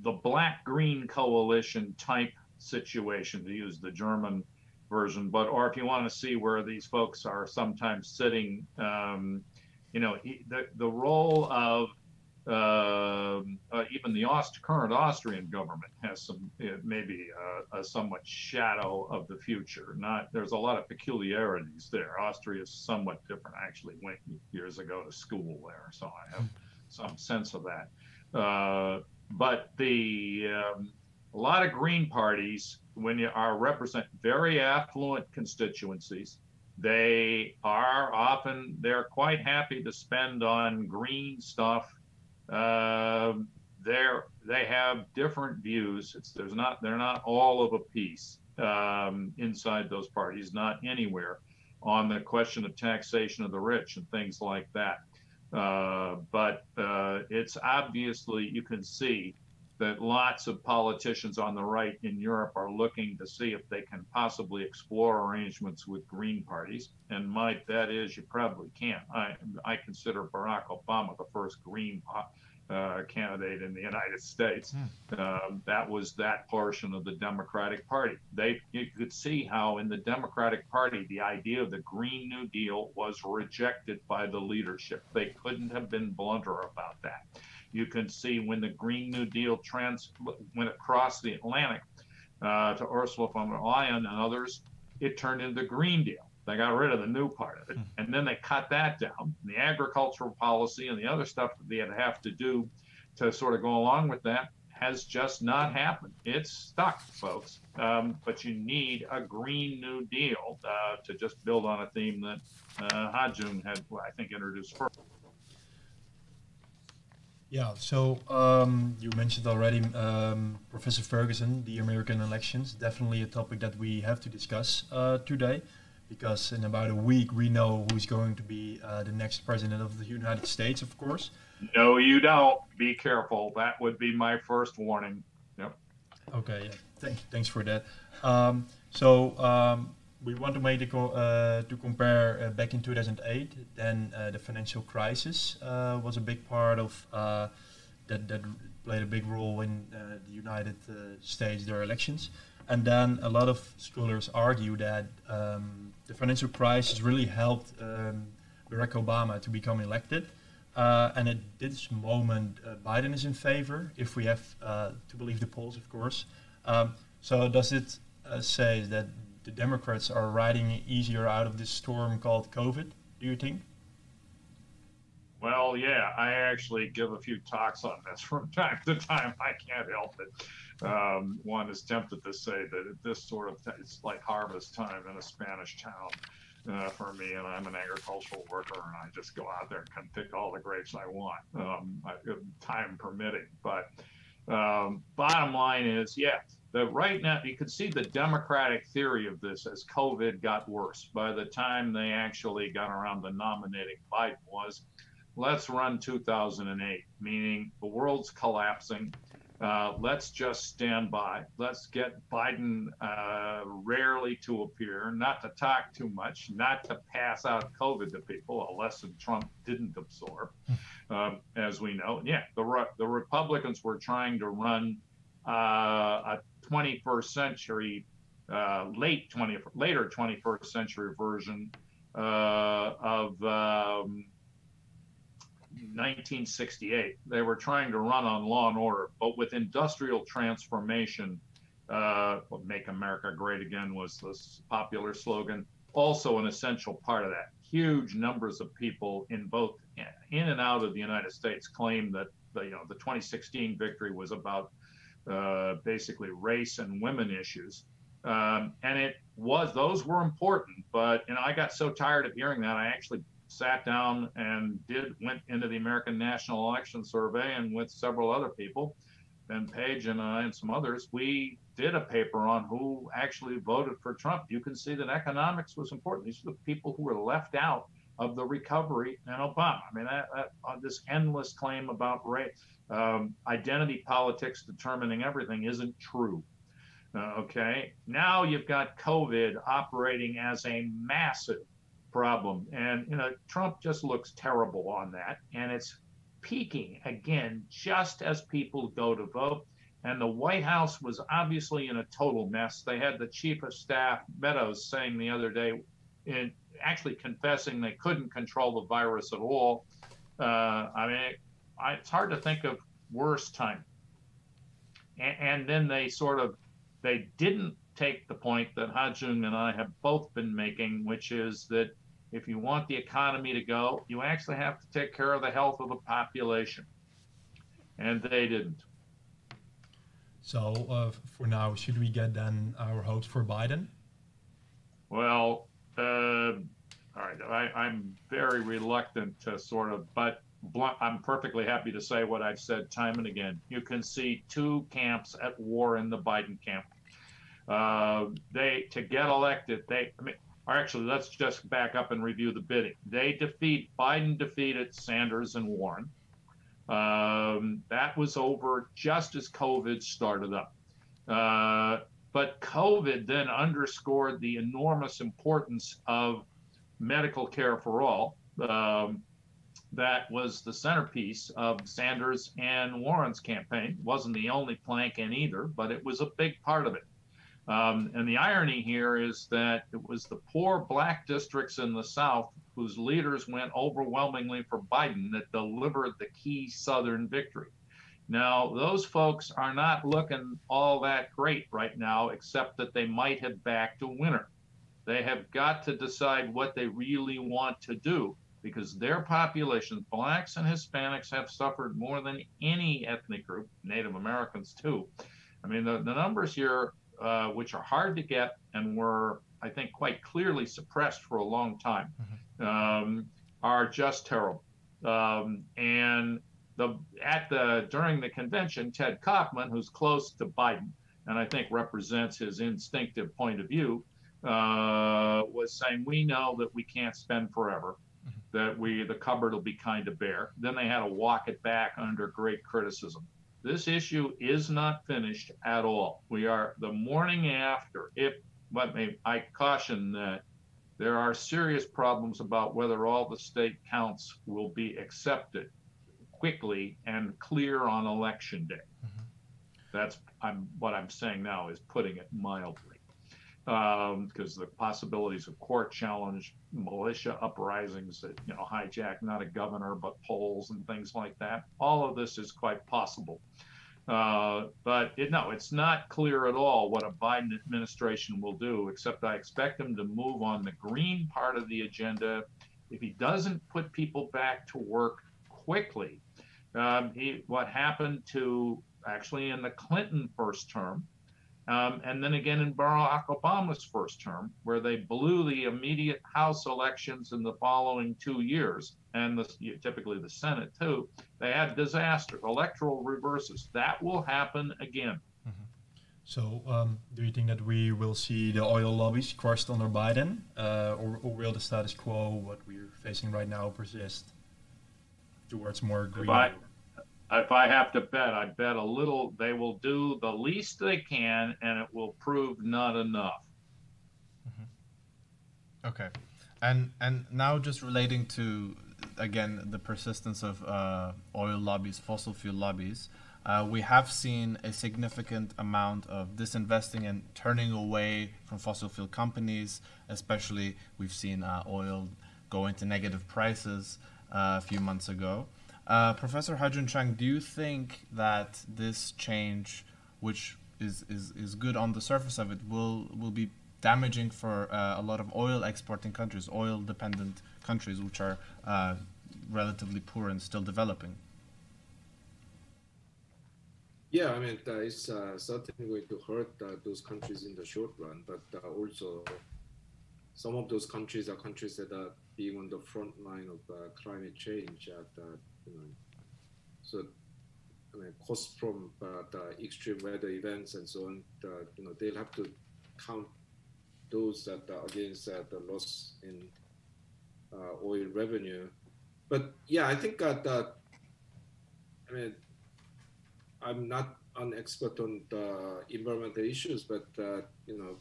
the black green coalition type situation, to use the German version, but or if you want to see where these folks are sometimes sitting, um, you know, the the role of even the Aust- current Austrian government has some uh, maybe uh, a somewhat shadow of the future. Not there's a lot of peculiarities there. Austria is somewhat different. I actually went years ago to school there, so I have some sense of that. Uh, but the um, a lot of green parties, when you are represent very affluent constituencies, they are often they're quite happy to spend on green stuff um, they're they have different views. It's there's not they're not all of a piece um, inside those parties, not anywhere on the question of taxation of the rich and things like that. Uh, but uh, it's obviously you can see that lots of politicians on the right in Europe are looking to see if they can possibly explore arrangements with green parties. And my bet is you probably can't. I, I consider Barack Obama the first green uh, candidate in the United States. Hmm. Um, that was that portion of the Democratic Party. They you could see how in the Democratic Party the idea of the Green New Deal was rejected by the leadership. They couldn't have been blunter about that. You can see when the Green New Deal trans went across the Atlantic uh, to Ursula von der Leyen and others, it turned into the Green Deal. They got rid of the new part of it, hmm. and then they cut that down. The agricultural policy and the other stuff that they have to do to sort of go along with that has just not happened. It's stuck, folks. Um, but you need a Green New Deal uh, to just build on a theme that uh, Ha-Joon had, well, I think, introduced first. Yeah, so um, you mentioned already, um, Professor Ferguson, the American elections, definitely a topic that we have to discuss uh, today, because in about a week we know who's going to be uh, the next president of the United States, of course. No, you don't. Be careful. That would be my first warning. Yep. Okay. Yeah. Thanks. Thanks for that. Um, so um, we want to make co- uh, to compare uh, back in 2008. Then uh, the financial crisis uh, was a big part of uh, that. That played a big role in uh, the United States their elections. And then a lot of scholars argue that um, the financial crisis really helped um, Barack Obama to become elected. Uh, and at this moment, uh, Biden is in favor, if we have uh, to believe the polls, of course. Um, so does it say that the Democrats are riding easier out of this storm called COVID, do you think? Well, yeah, I actually give a few talks on this from time to time. I can't help it. Um, one is tempted to say that this sort of it's like harvest time in a Spanish town uh, for me, and I'm an agricultural worker, and I just go out there and can pick all the grapes I want, um, time permitting. But um, bottom line is, yeah, the right now you can see the democratic theory of this as COVID got worse. By the time they actually got around to nominating Biden was, let's run 2008, meaning the world's collapsing. Uh, let's just stand by. Let's get Biden uh, rarely to appear, not to talk too much, not to pass out COVID to people, a lesson Trump didn't absorb, um, as we know. Yeah, the, the Republicans were trying to run uh, a 21st century, uh, late 20, later 21st century version uh, of. Um, 1968. They were trying to run on law and order, but with industrial transformation, uh, "Make America Great Again" was the popular slogan. Also, an essential part of that. Huge numbers of people in both in and out of the United States claim that the you know the 2016 victory was about uh, basically race and women issues. Um, and it was those were important, but and I got so tired of hearing that I actually sat down and did went into the American National Election Survey and with several other people, Ben Page and I and some others, we did a paper on who actually voted for Trump. You can see that economics was important. These are the people who were left out of the recovery and Obama. I mean, that, that, uh, this endless claim about race, um, identity politics determining everything isn't true. Uh, okay, now you've got COVID operating as a massive problem. And, you know, Trump just looks terrible on that. And it's peaking again just as people go to vote. And the White House was obviously in a total mess. They had the chief of staff, Meadows, saying the other day, in, actually confessing they couldn't control the virus at all. Uh, I mean, I, it's hard to think of worse time. And, and then they sort of, they didn't take the point that Ha-Joon and I have both been making, which is that if you want the economy to go, you actually have to take care of the health of the population. And they didn't. So uh, for now, should we get then our hopes for Biden? Well, uh, all right. I, am very reluctant to sort of, but I'm perfectly happy to say what I've said time and again. You can see two camps at war in the Biden camp. Uh, they to get elected. They, I mean, actually, let's just back up and review the bidding. They defeat Biden defeated Sanders and Warren. Um, that was over just as COVID started up. Uh, but COVID then underscored the enormous importance of medical care for all. Um, that was the centerpiece of Sanders and Warren's campaign. Wasn't the only plank in either, but it was a big part of it. Um, and the irony here is that it was the poor black districts in the South whose leaders went overwhelmingly for Biden that delivered the key Southern victory. Now, those folks are not looking all that great right now, except that they might have backed a winner. They have got to decide what they really want to do because their populations, blacks and Hispanics, have suffered more than any ethnic group, Native Americans too. I mean, the, the numbers here uh, which are hard to get and were, I think, quite clearly suppressed for a long time, mm-hmm. um, are just terrible. Um, and the at the during the convention, Ted Kaufman, who's close to Biden, and I think represents his instinctive point of view, uh, was saying, "We know that we can't spend forever." That we the cupboard will be kind of bare. Then they had to walk it back under great criticism. This issue is not finished at all. We are the morning after. If, let me, I caution that there are serious problems about whether all the state counts will be accepted quickly and clear on election day. Mm-hmm. That's I'm what I'm saying now is putting it mildly because um, the possibilities of court challenge, militia uprisings that you know hijack not a governor but polls and things like that. All of this is quite possible. Uh, but it, no, it's not clear at all what a Biden administration will do, except I expect him to move on the green part of the agenda. If he doesn't put people back to work, quickly. Um, he, what happened to actually in the Clinton first term, um, and then again in Barack Obama's first term, where they blew the immediate House elections in the following two years, and the, typically the Senate too. They had disaster, electoral reverses. That will happen again. Mm-hmm. So, um, do you think that we will see the oil lobbies crushed under Biden, uh, or, or, will the status quo, what we're facing right now, persist towards more green? If I have to bet, I bet a little. They will do the least they can, and it will prove not enough. Mm-hmm. Okay, and and now just relating to again the persistence of uh, oil lobbies, fossil fuel lobbies. Uh, we have seen a significant amount of disinvesting and turning away from fossil fuel companies. Especially, we've seen uh, oil go into negative prices uh, a few months ago. Uh, Professor Ha-Joon Chang, do you think that this change, which is, is, is good on the surface of it, will, will be damaging for uh, a lot of oil exporting countries, oil dependent countries, which are uh, relatively poor and still developing? Yeah, I mean, it's uh, certainly going to hurt uh, those countries in the short run, but uh, also some of those countries are countries that are being on the front line of uh, climate change. At, uh, you know, so I mean, costs from uh, the extreme weather events and so on. you know, they'll have to count those that against the loss in oil revenue. But yeah, I think that I mean, I'm not an expert on the environmental issues, but uh, you know,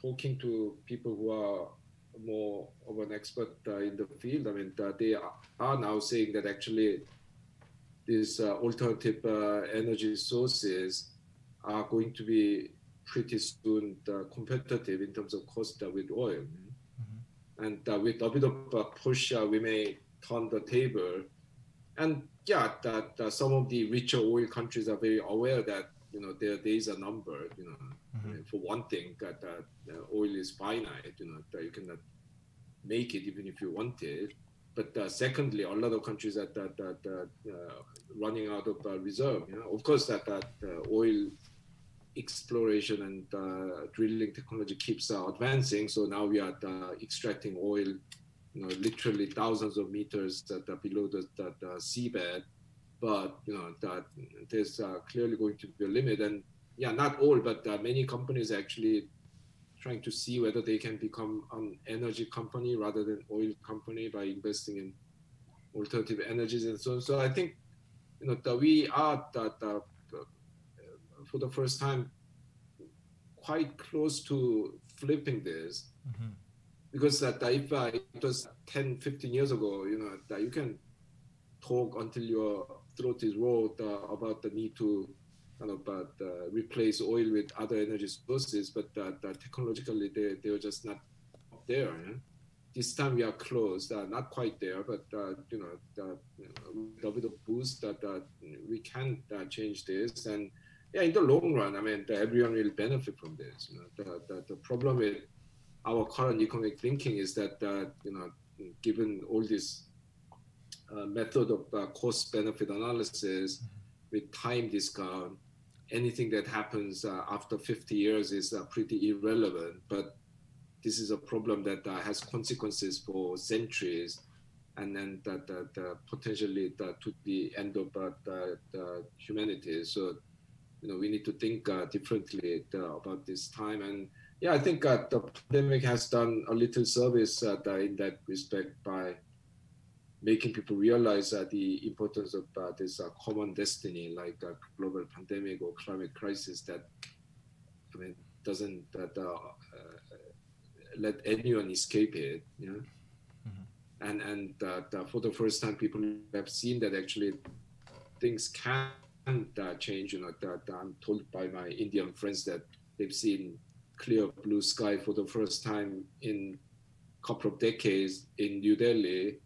talking to people who are more of an expert uh, in the field, I mean, uh, they are now saying that actually these uh, alternative uh, energy sources are going to be pretty soon competitive in terms of cost with oil. Mm-hmm. And with a bit of a push, we may turn the table. And yeah, that some of the richer oil countries are very aware that you know their days are numbered you know mm-hmm. For one thing that uh, oil is finite you know that you cannot make it even if you want it. But uh, secondly a lot of countries that that, that uh, running out of uh, reserve you know. Of course that that uh, oil exploration and uh, drilling technology keeps advancing. So now we are extracting oil you know literally thousands of meters that below the, the, the seabed. But you know that there's uh, clearly going to be a limit. And yeah not all but uh, many companies actually trying to see whether they can become an energy company rather than oil company by investing in alternative energies and so on so i think you know that we are that uh, for the first time quite close to flipping this mm-hmm. because that if uh, it was 10 15 years ago you know that you can talk until you're throat is raw uh, about the need to kind of uh, replace oil with other energy sources, but uh, technologically they, they were just not there. Yeah? This time we are close, not quite there, but you know, the, with a bit of boost that we can change this. And yeah, in the long run, I mean, everyone will benefit from this. You know, the, the, the problem with our current economic thinking is that, uh, you know, given all this uh, method of uh, cost benefit analysis mm-hmm. With time discount, anything that happens uh, after 50 years is pretty irrelevant. But this is a problem that has consequences for centuries and then that, that, that potentially that to the end of the, the humanity. So, you know, we need to think uh, differently uh, about this time. And yeah, I think uh, the pandemic has done a little service in that respect by making people realize uh, the importance of uh, this uh, common destiny, like a global pandemic or climate crisis, that I mean doesn't that uh, uh, let anyone escape it. You know? Mm-hmm. And and that for the first time, people have seen that actually things can change. You know that I'm told by my Indian friends that they've seen clear blue sky for the first time in a couple of decades in New Delhi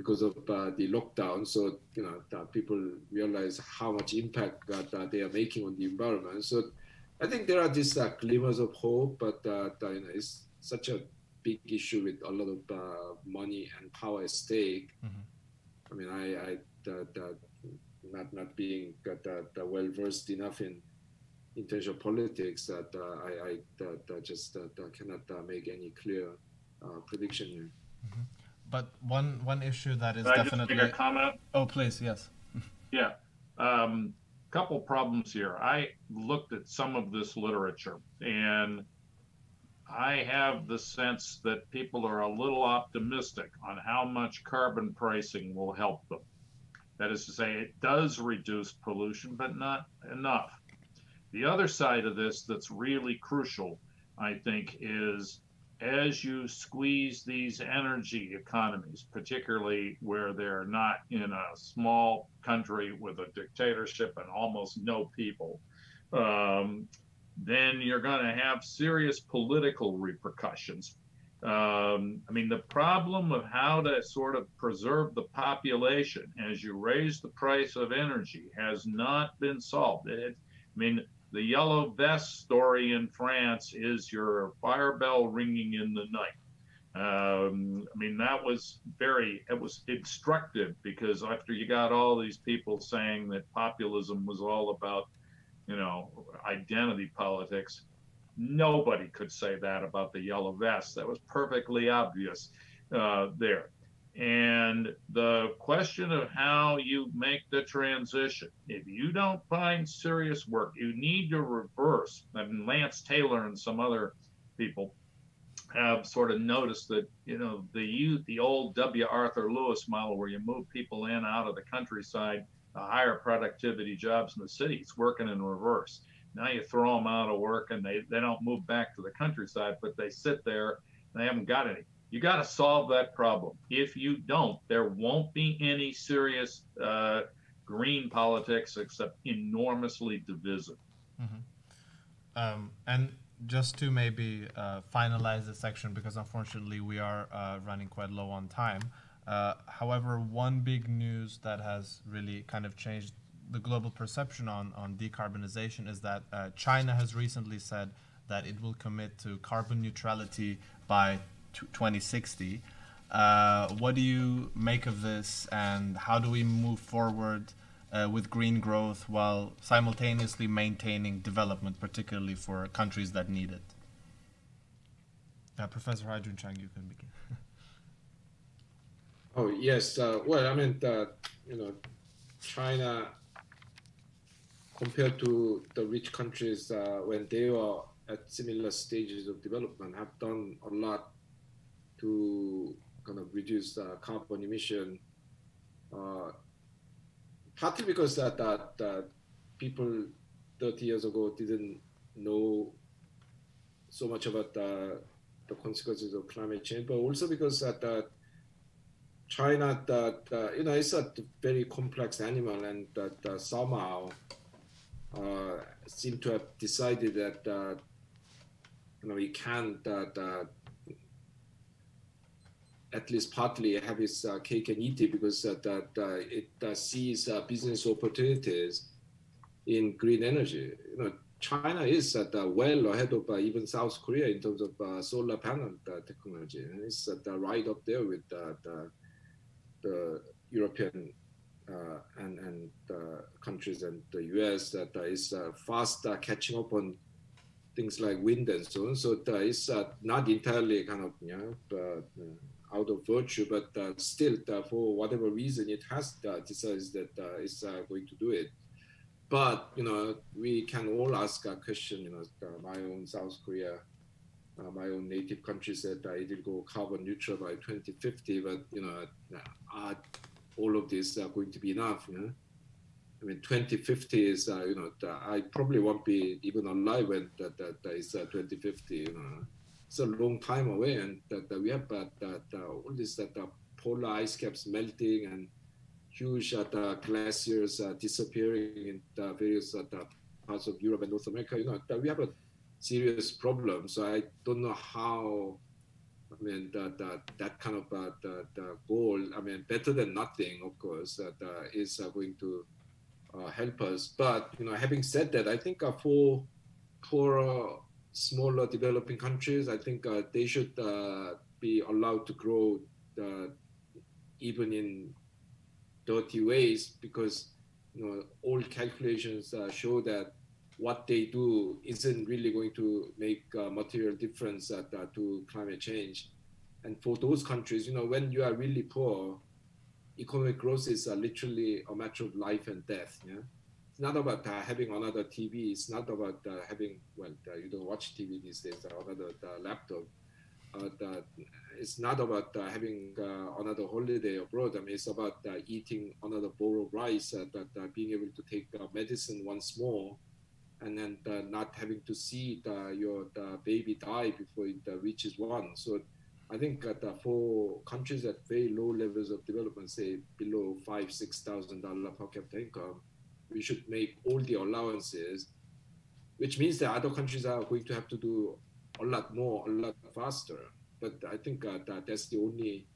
because of uh, the lockdown. So you know that people realize how much impact that uh, they are making on the environment. So I think there are these uh, glimmers of hope, but uh, you know, it's such a big issue with a lot of uh, money and power at stake. Mm-hmm. I mean, I, I that, that not not being that, that well versed enough in international politics that uh, I, I that, that just that, cannot uh, make any clear uh, prediction here. Mm-hmm. But one one issue that is Can definitely. I just make a comment? Oh, please, yes. yeah. Um, couple problems here. I looked at some of this literature and I have the sense that people are a little optimistic on how much carbon pricing will help them. That is to say, it does reduce pollution, but not enough. The other side of this that's really crucial, I think, is as you squeeze these energy economies, particularly where they're not in a small country with a dictatorship and almost no people, um, then you're going to have serious political repercussions. Um, I mean, the problem of how to sort of preserve the population as you raise the price of energy has not been solved. It, I mean, the yellow vest story in France is your fire bell ringing in the night. Um, I mean, that was very, it was instructive because after you got all these people saying that populism was all about, you know, identity politics, nobody could say that about the yellow vest. That was perfectly obvious uh, there. And the question of how you make the transition, if you don't find serious work, you need to reverse. I mean, Lance Taylor and some other people have sort of noticed that, you know, the youth, the old W. Arthur Lewis model where you move people in out of the countryside to higher productivity jobs in the city, it's working in reverse. Now you throw them out of work and they, they don't move back to the countryside, but they sit there and they haven't got any you got to solve that problem. If you don't, there won't be any serious uh, green politics except enormously divisive. Mm-hmm. Um, and just to maybe uh, finalize this section, because unfortunately we are uh, running quite low on time. Uh, however, one big news that has really kind of changed the global perception on, on decarbonization is that uh, China has recently said that it will commit to carbon neutrality by 2060. Uh, what do you make of this, and how do we move forward uh, with green growth while simultaneously maintaining development, particularly for countries that need it? Uh, Professor Ha-Joon Chang, you can begin. oh yes, uh, well, I mean, the, you know, China compared to the rich countries uh, when they were at similar stages of development have done a lot to kind of reduce uh, carbon emission, uh, partly because that, that, that people 30 years ago didn't know so much about the, consequences of climate change, but also because that, that China, that uh, you know, it's a very complex animal, and that uh, somehow uh, seem to have decided that uh, you know we can't that at least partly have its uh, cake and eat it because uh, that uh, it uh, sees uh, business opportunities in green energy. You know, China is uh, well ahead of uh, even South Korea in terms of uh, solar panel technology, and it's right up there with the, the European and and countries and the U.S. that is fast catching up on things like wind and so on. So it's not entirely kind of you know out of virtue, but uh, still, uh, for whatever reason, it has uh, decided that uh, it's uh, going to do it. But you know, we can all ask a question. You know, uh, my own South Korea, my own native country said that it will go carbon neutral by 2050. But you know, are all of this going to be enough? You know? I mean, 2050 is, you know, I probably won't be even alive when that, that, that is 2050. You know it's a long time away, and that, that we have that, that all this that the polar ice caps melting and huge uh, glaciers uh, disappearing in various uh, parts of Europe and North America. You know, that we have a serious problem. So I don't know how. I mean, that that, that kind of uh, the, the goal. I mean, better than nothing, of course, that uh, is uh, going to uh, help us. But you know, having said that, I think for for smaller developing countries, I think uh, they should uh, be allowed to grow uh, even in dirty ways because you know all calculations uh, show that what they do isn't really going to make a material difference to climate change. And for those countries, you know, when you are really poor, economic growth is literally a matter of life and death. Yeah not about uh, having another TV. It's not about uh, having well, uh, you don't watch TV these days. Uh, another uh, laptop. Uh, it's not about uh, having another holiday abroad. I mean, it's about eating another bowl of rice. that being able to take medicine once more and then not having to see your baby die before it reaches one. So I think that for countries at very low levels of development, say below five, six thousand dollar per capita income, we should make all the allowances, which means that other countries are going to have to do a lot more, a lot faster. But I think uh, that that's the only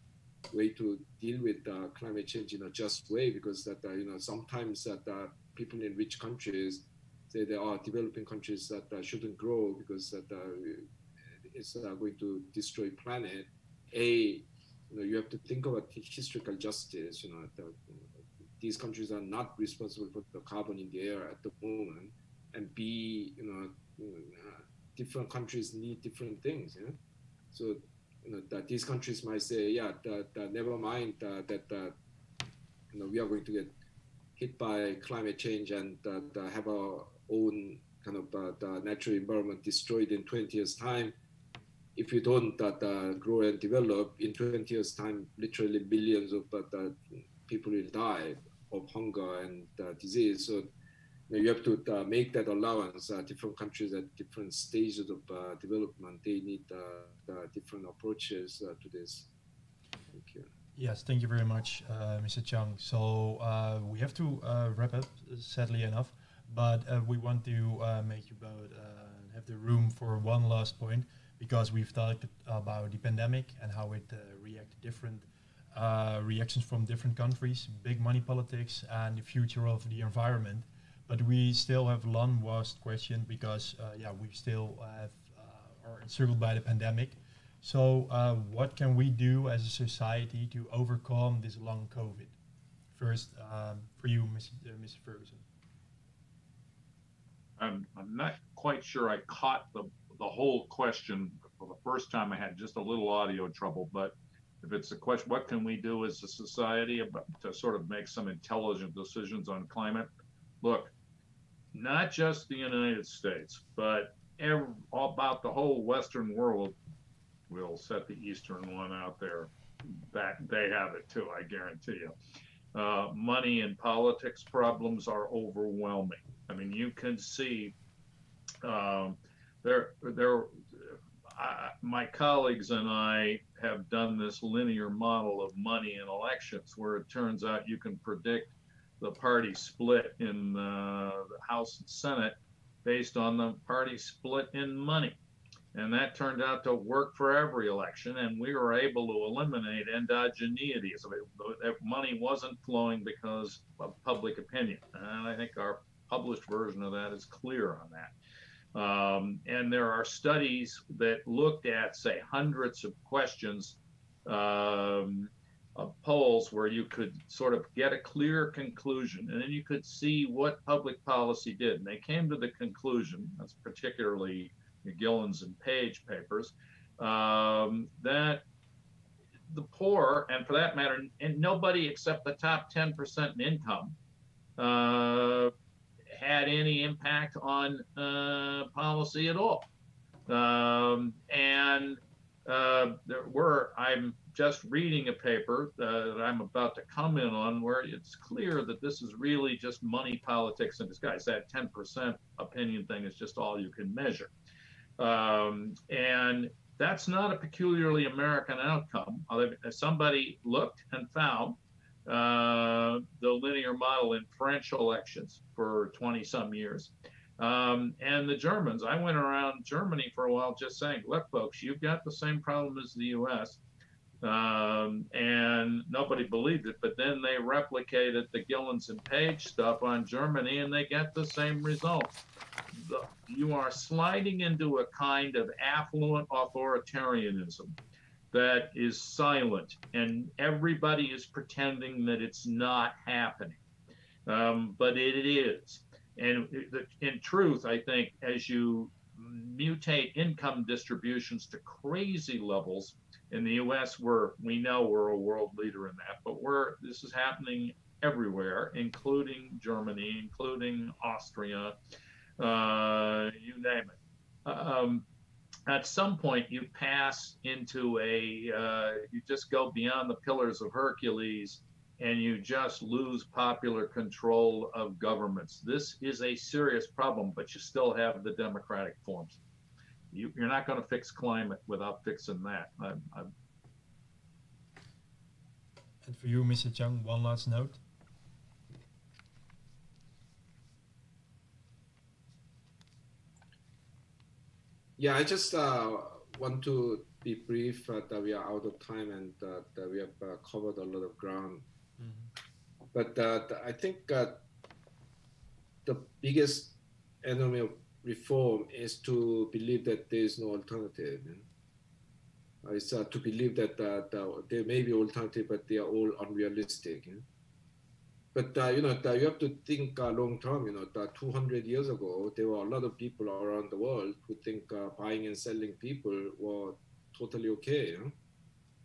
way to deal with uh, climate change in a just way, because that uh, you know sometimes that uh, people in rich countries say there are developing countries that uh, shouldn't grow because that uh, uh, going to destroy planet, a you know you have to think about historical justice. You know, these countries are not responsible for the carbon in the air at the moment, and b you know, uh, different countries need different things. Yeah, so you know that these countries might say, yeah, that, that never mind uh, that uh, you know we are going to get hit by climate change and have our own kind of uh, the natural environment destroyed in 20 years time if you don't uh, grow and develop, in 20 years' time, literally millions of uh, people will die of hunger and uh, disease. So you, have to uh, make that allowance. Uh, different countries at different stages of uh, development, they need different approaches to this. Thank you. Yes, thank you very much, Mr. Chang. So we have to wrap up, sadly enough, but we want to make you both have the room for one last point because we've talked about the pandemic and how it uh, reacted different uh, reactions from different countries, big money politics, and the future of the environment. But we still have one last question because uh, yeah, we still have uh, are encircled by the pandemic. So uh, what can we do as a society to overcome this long COVID? First, um, for you, Mr. Uh. Ferguson. I'm, I'm not quite sure I caught the the whole question for the first time I had just a little audio trouble, but if it's a question, what can we do as a society about, to sort of make some intelligent decisions on climate? Look, not just the United States, but every, about the whole Western world. We'll set the Eastern one out there. That they have it too, I guarantee you. Uh, money and politics problems are overwhelming. I mean, you can see um, there, there, I, my colleagues and I have done this linear model of money in elections, where it turns out you can predict the party split in uh, the House and Senate based on the party split in money. And that turned out to work for every election, and we were able to eliminate endogeneity. So that money wasn't flowing because of public opinion. And I think our published version of that is clear on that. Um, and there are studies that looked at, say, hundreds of questions um, of polls where you could sort of get a clear conclusion and then you could see what public policy did. And they came to the conclusion, that's particularly Gilens and Page papers, um, that the poor, and for that matter, and nobody except the top 10% in income, uh, had any impact on uh, policy at all. Um, and uh, there were, I'm just reading a paper uh, that I'm about to comment on where it's clear that this is really just money politics in disguise. That 10% opinion thing is just all you can measure. Um, and that's not a peculiarly American outcome. Somebody looked and found uh, the linear model in French elections for 20 some years. Um, and the Germans, I went around Germany for a while just saying, look, folks, you've got the same problem as the US. Um, and nobody believed it. But then they replicated the Gilens and Page stuff on Germany and they get the same results. The, you are sliding into a kind of affluent authoritarianism that is silent, and everybody is pretending that it's not happening. Um, but it is. And in truth, I think as you mutate income distributions to crazy levels, in the U.S., we're we know we're a world leader in that, but we're this is happening everywhere, including Germany, including Austria, uh, you name it. Um, at some point, you pass into a uh, you just go beyond the pillars of Hercules and you just lose popular control of governments. This is a serious problem, but you still have the democratic forms. You, are not going to fix climate without fixing that. I, I... and for you, Mr. Chung, one last note. Yeah, I just uh, want to be brief uh, that we are out of time and uh, that we have uh, covered a lot of ground. Mm-hmm. But uh, I think uh, the biggest enemy of reform is to believe that there is no alternative. It's to believe that there may be alternative, but they are all unrealistic. But uh, you know, you have to think uh, long term. You know, that 200 years ago, there were a lot of people around the world who think uh, buying and selling people were totally okay. You know?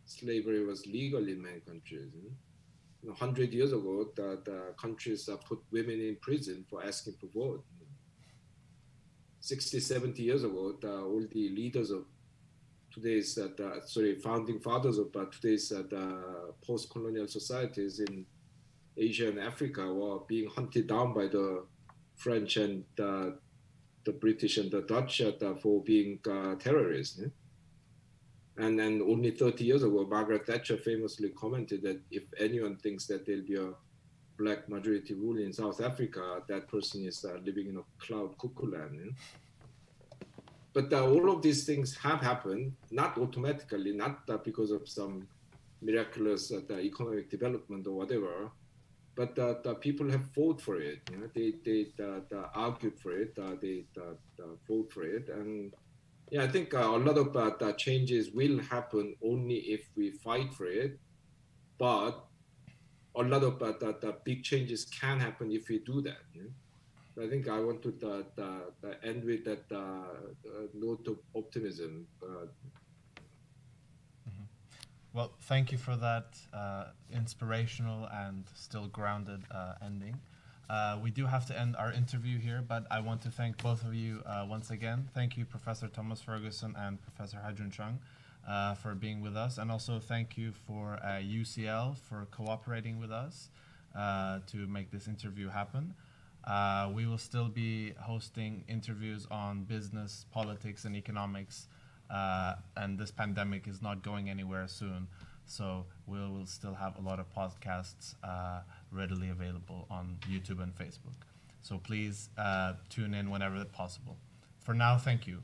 Slavery was legal in many countries. You know? You know, 100 years ago, the, the countries put women in prison for asking for vote. You know? 60, 70 years ago, the, all the leaders of today's, uh, the, sorry, founding fathers of uh, today's uh, post-colonial societies in Asia and Africa were being hunted down by the French and uh, the British and the Dutch uh, for being uh, terrorists. And then only 30 years ago, Margaret Thatcher famously commented that if anyone thinks that there'll be a black majority rule in South Africa, that person is uh, living in a cloud cuckoo land. But all of these things have happened, not automatically, not because of some miraculous economic development or whatever, but uh, the people have fought for it. You know? They they uh, argued for it. Uh, they fought for it, and yeah, I think uh, a lot of uh, the changes will happen only if we fight for it. But a lot of uh, the, the big changes can happen if we do that. You know? I think I want to end with that note of optimism. Well, thank you for that uh, inspirational and still grounded uh, ending. Uh, we do have to end our interview here, but I want to thank both of you uh, once again. Thank you, Professor Thomas Ferguson and Professor Ha-Joon Chung, uh, for being with us. And also thank you for UCL uh, for cooperating with us to make this interview happen. we will still be hosting interviews on business, politics, and economics uh, and this pandemic is not going anywhere soon. So we will still have a lot of podcasts uh, readily available on YouTube and Facebook. So please uh, tune in whenever possible. For now, thank you.